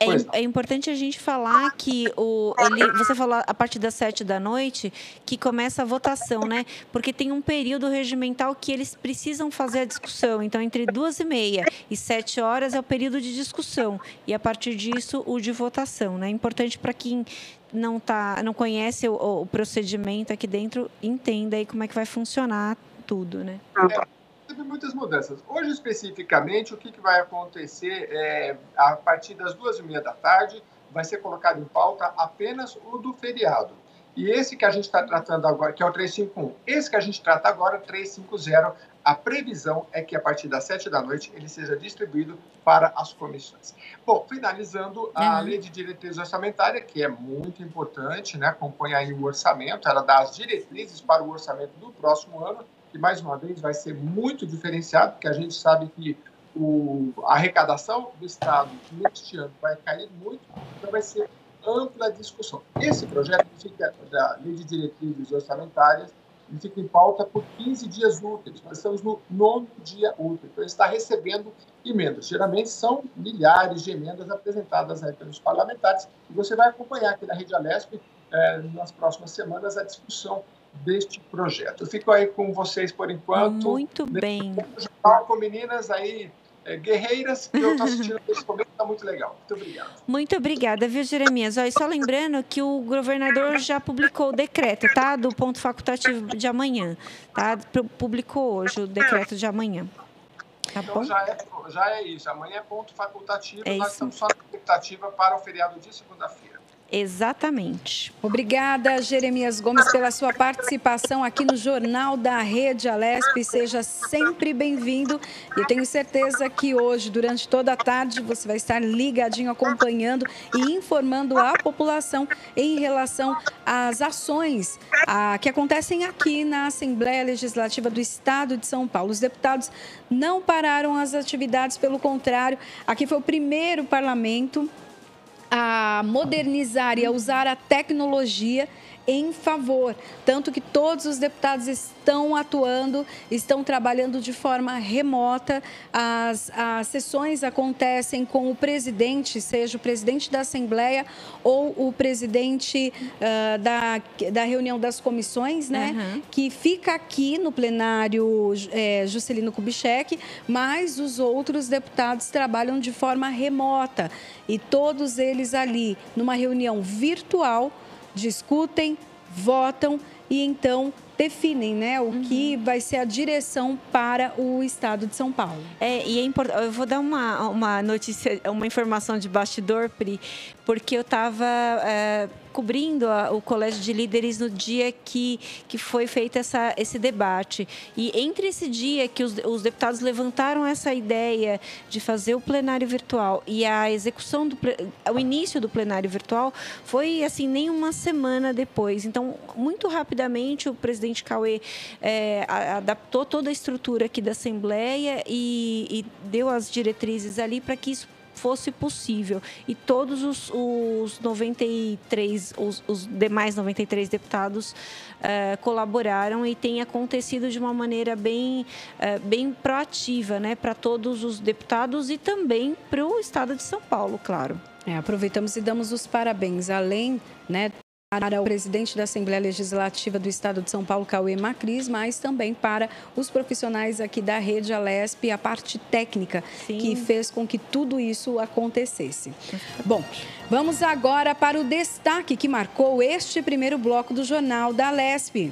É, é, importante a gente falar que o, ele, você falou a partir das sete da noite que começa a votação, né? Porque tem um período regimental que eles precisam fazer a discussão. Então, entre duas e meia e sete horas é o período de discussão e a partir disso o de votação, né? É importante para quem não tá, não conhece o, o, procedimento aqui dentro entenda aí como é que vai funcionar tudo, né?
É teve muitas mudanças. Hoje, especificamente, o que, que vai acontecer é, a partir das duas e meia da tarde, vai ser colocado em pauta apenas o do feriado. E esse que a gente está tratando agora, que é o 351, esse que a gente trata agora, 350, a previsão é que a partir das sete da noite ele seja distribuído para as comissões. Bom, finalizando a uhum. lei de diretrizes orçamentária, que é muito importante, né? Compõe aí o orçamento, ela dá as diretrizes para o orçamento do próximo ano que mais uma vez vai ser muito diferenciado, porque a gente sabe que o, a arrecadação do Estado neste ano vai cair muito, então vai ser ampla discussão. Esse projeto fica, da Lei de Diretrizes Orçamentárias ele fica em pauta por 15 dias úteis. Nós estamos no nono dia útil, então ele está recebendo emendas. Geralmente são milhares de emendas apresentadas aí pelos parlamentares, e você vai acompanhar aqui na Rede Alesp, eh, nas próximas semanas, a discussão deste projeto. Eu fico aí com vocês por enquanto.
Muito bem.
Com meninas aí é, guerreiras que eu estou assistindo *laughs* nesse momento, está muito legal. Muito obrigado.
Muito obrigada, viu, Jeremias? Olha, só lembrando que o governador já publicou o decreto, tá? Do ponto facultativo de amanhã, tá? Publicou hoje o decreto de amanhã. Tá
então, bom? Já é, já é isso. Amanhã é ponto facultativo. É nós isso. estamos só na expectativa para o feriado de segunda-feira.
Exatamente.
Obrigada, Jeremias Gomes, pela sua participação aqui no Jornal da Rede Alesp. Seja sempre bem-vindo. Eu tenho certeza que hoje, durante toda a tarde, você vai estar ligadinho, acompanhando e informando a população em relação às ações a, que acontecem aqui na Assembleia Legislativa do Estado de São Paulo. Os deputados não pararam as atividades, pelo contrário, aqui foi o primeiro parlamento a modernizar e a usar a tecnologia em favor. Tanto que todos os deputados estão atuando, estão trabalhando de forma remota. As, as sessões acontecem com o presidente, seja o presidente da Assembleia ou o presidente uh, da, da reunião das comissões, né? Uhum. Que fica aqui no plenário é, Juscelino Kubitschek, mas os outros deputados trabalham de forma remota. E todos eles ali, numa reunião virtual, discutem, votam e então definem né, o uhum. que vai ser a direção para o estado de São Paulo.
É, e é importante, eu vou dar uma, uma notícia, uma informação de bastidor, Pri, porque eu estava é, cobrindo a, o Colégio de Líderes no dia que, que foi feito essa, esse debate. E entre esse dia que os, os deputados levantaram essa ideia de fazer o plenário virtual e a execução do o início do plenário virtual foi assim nem uma semana depois. Então, muito rapidamente o presidente Cauê é, adaptou toda a estrutura aqui da Assembleia e, e deu as diretrizes ali para que isso fosse possível. E todos os, os 93, os, os, demais 93 deputados uh, colaboraram e tem acontecido de uma maneira bem, uh, bem proativa né, para todos os deputados e também para o Estado de São Paulo, claro.
É, aproveitamos e damos os parabéns. Além né, para o presidente da Assembleia Legislativa do Estado de São Paulo, Cauê Macris, mas também para os profissionais aqui da Rede Alesp, a parte técnica Sim. que fez com que tudo isso acontecesse. Bom, vamos agora para o destaque que marcou este primeiro bloco do Jornal da Alesp.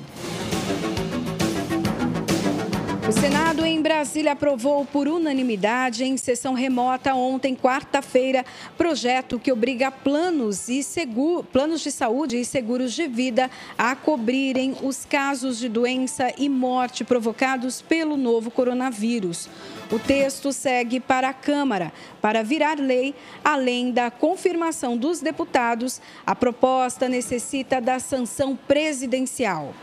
O Senado em Brasília aprovou por unanimidade em sessão remota ontem, quarta-feira, projeto que obriga planos, e seguro, planos de saúde e seguros de vida a cobrirem os casos de doença e morte provocados pelo novo coronavírus. O texto segue para a Câmara para virar lei, além da confirmação dos deputados. A proposta necessita da sanção presidencial.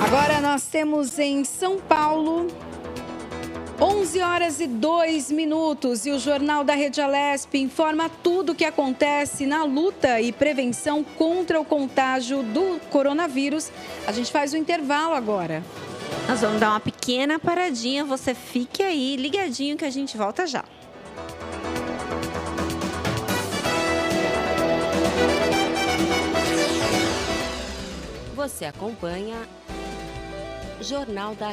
Agora nós temos em São Paulo 11 horas e 2 minutos e o Jornal da Rede Alesp informa tudo o que acontece na luta e prevenção contra o contágio do coronavírus. A gente faz o um intervalo agora.
Nós vamos dar uma pequena paradinha, você fique aí ligadinho que a gente volta já.
Você acompanha Jornal da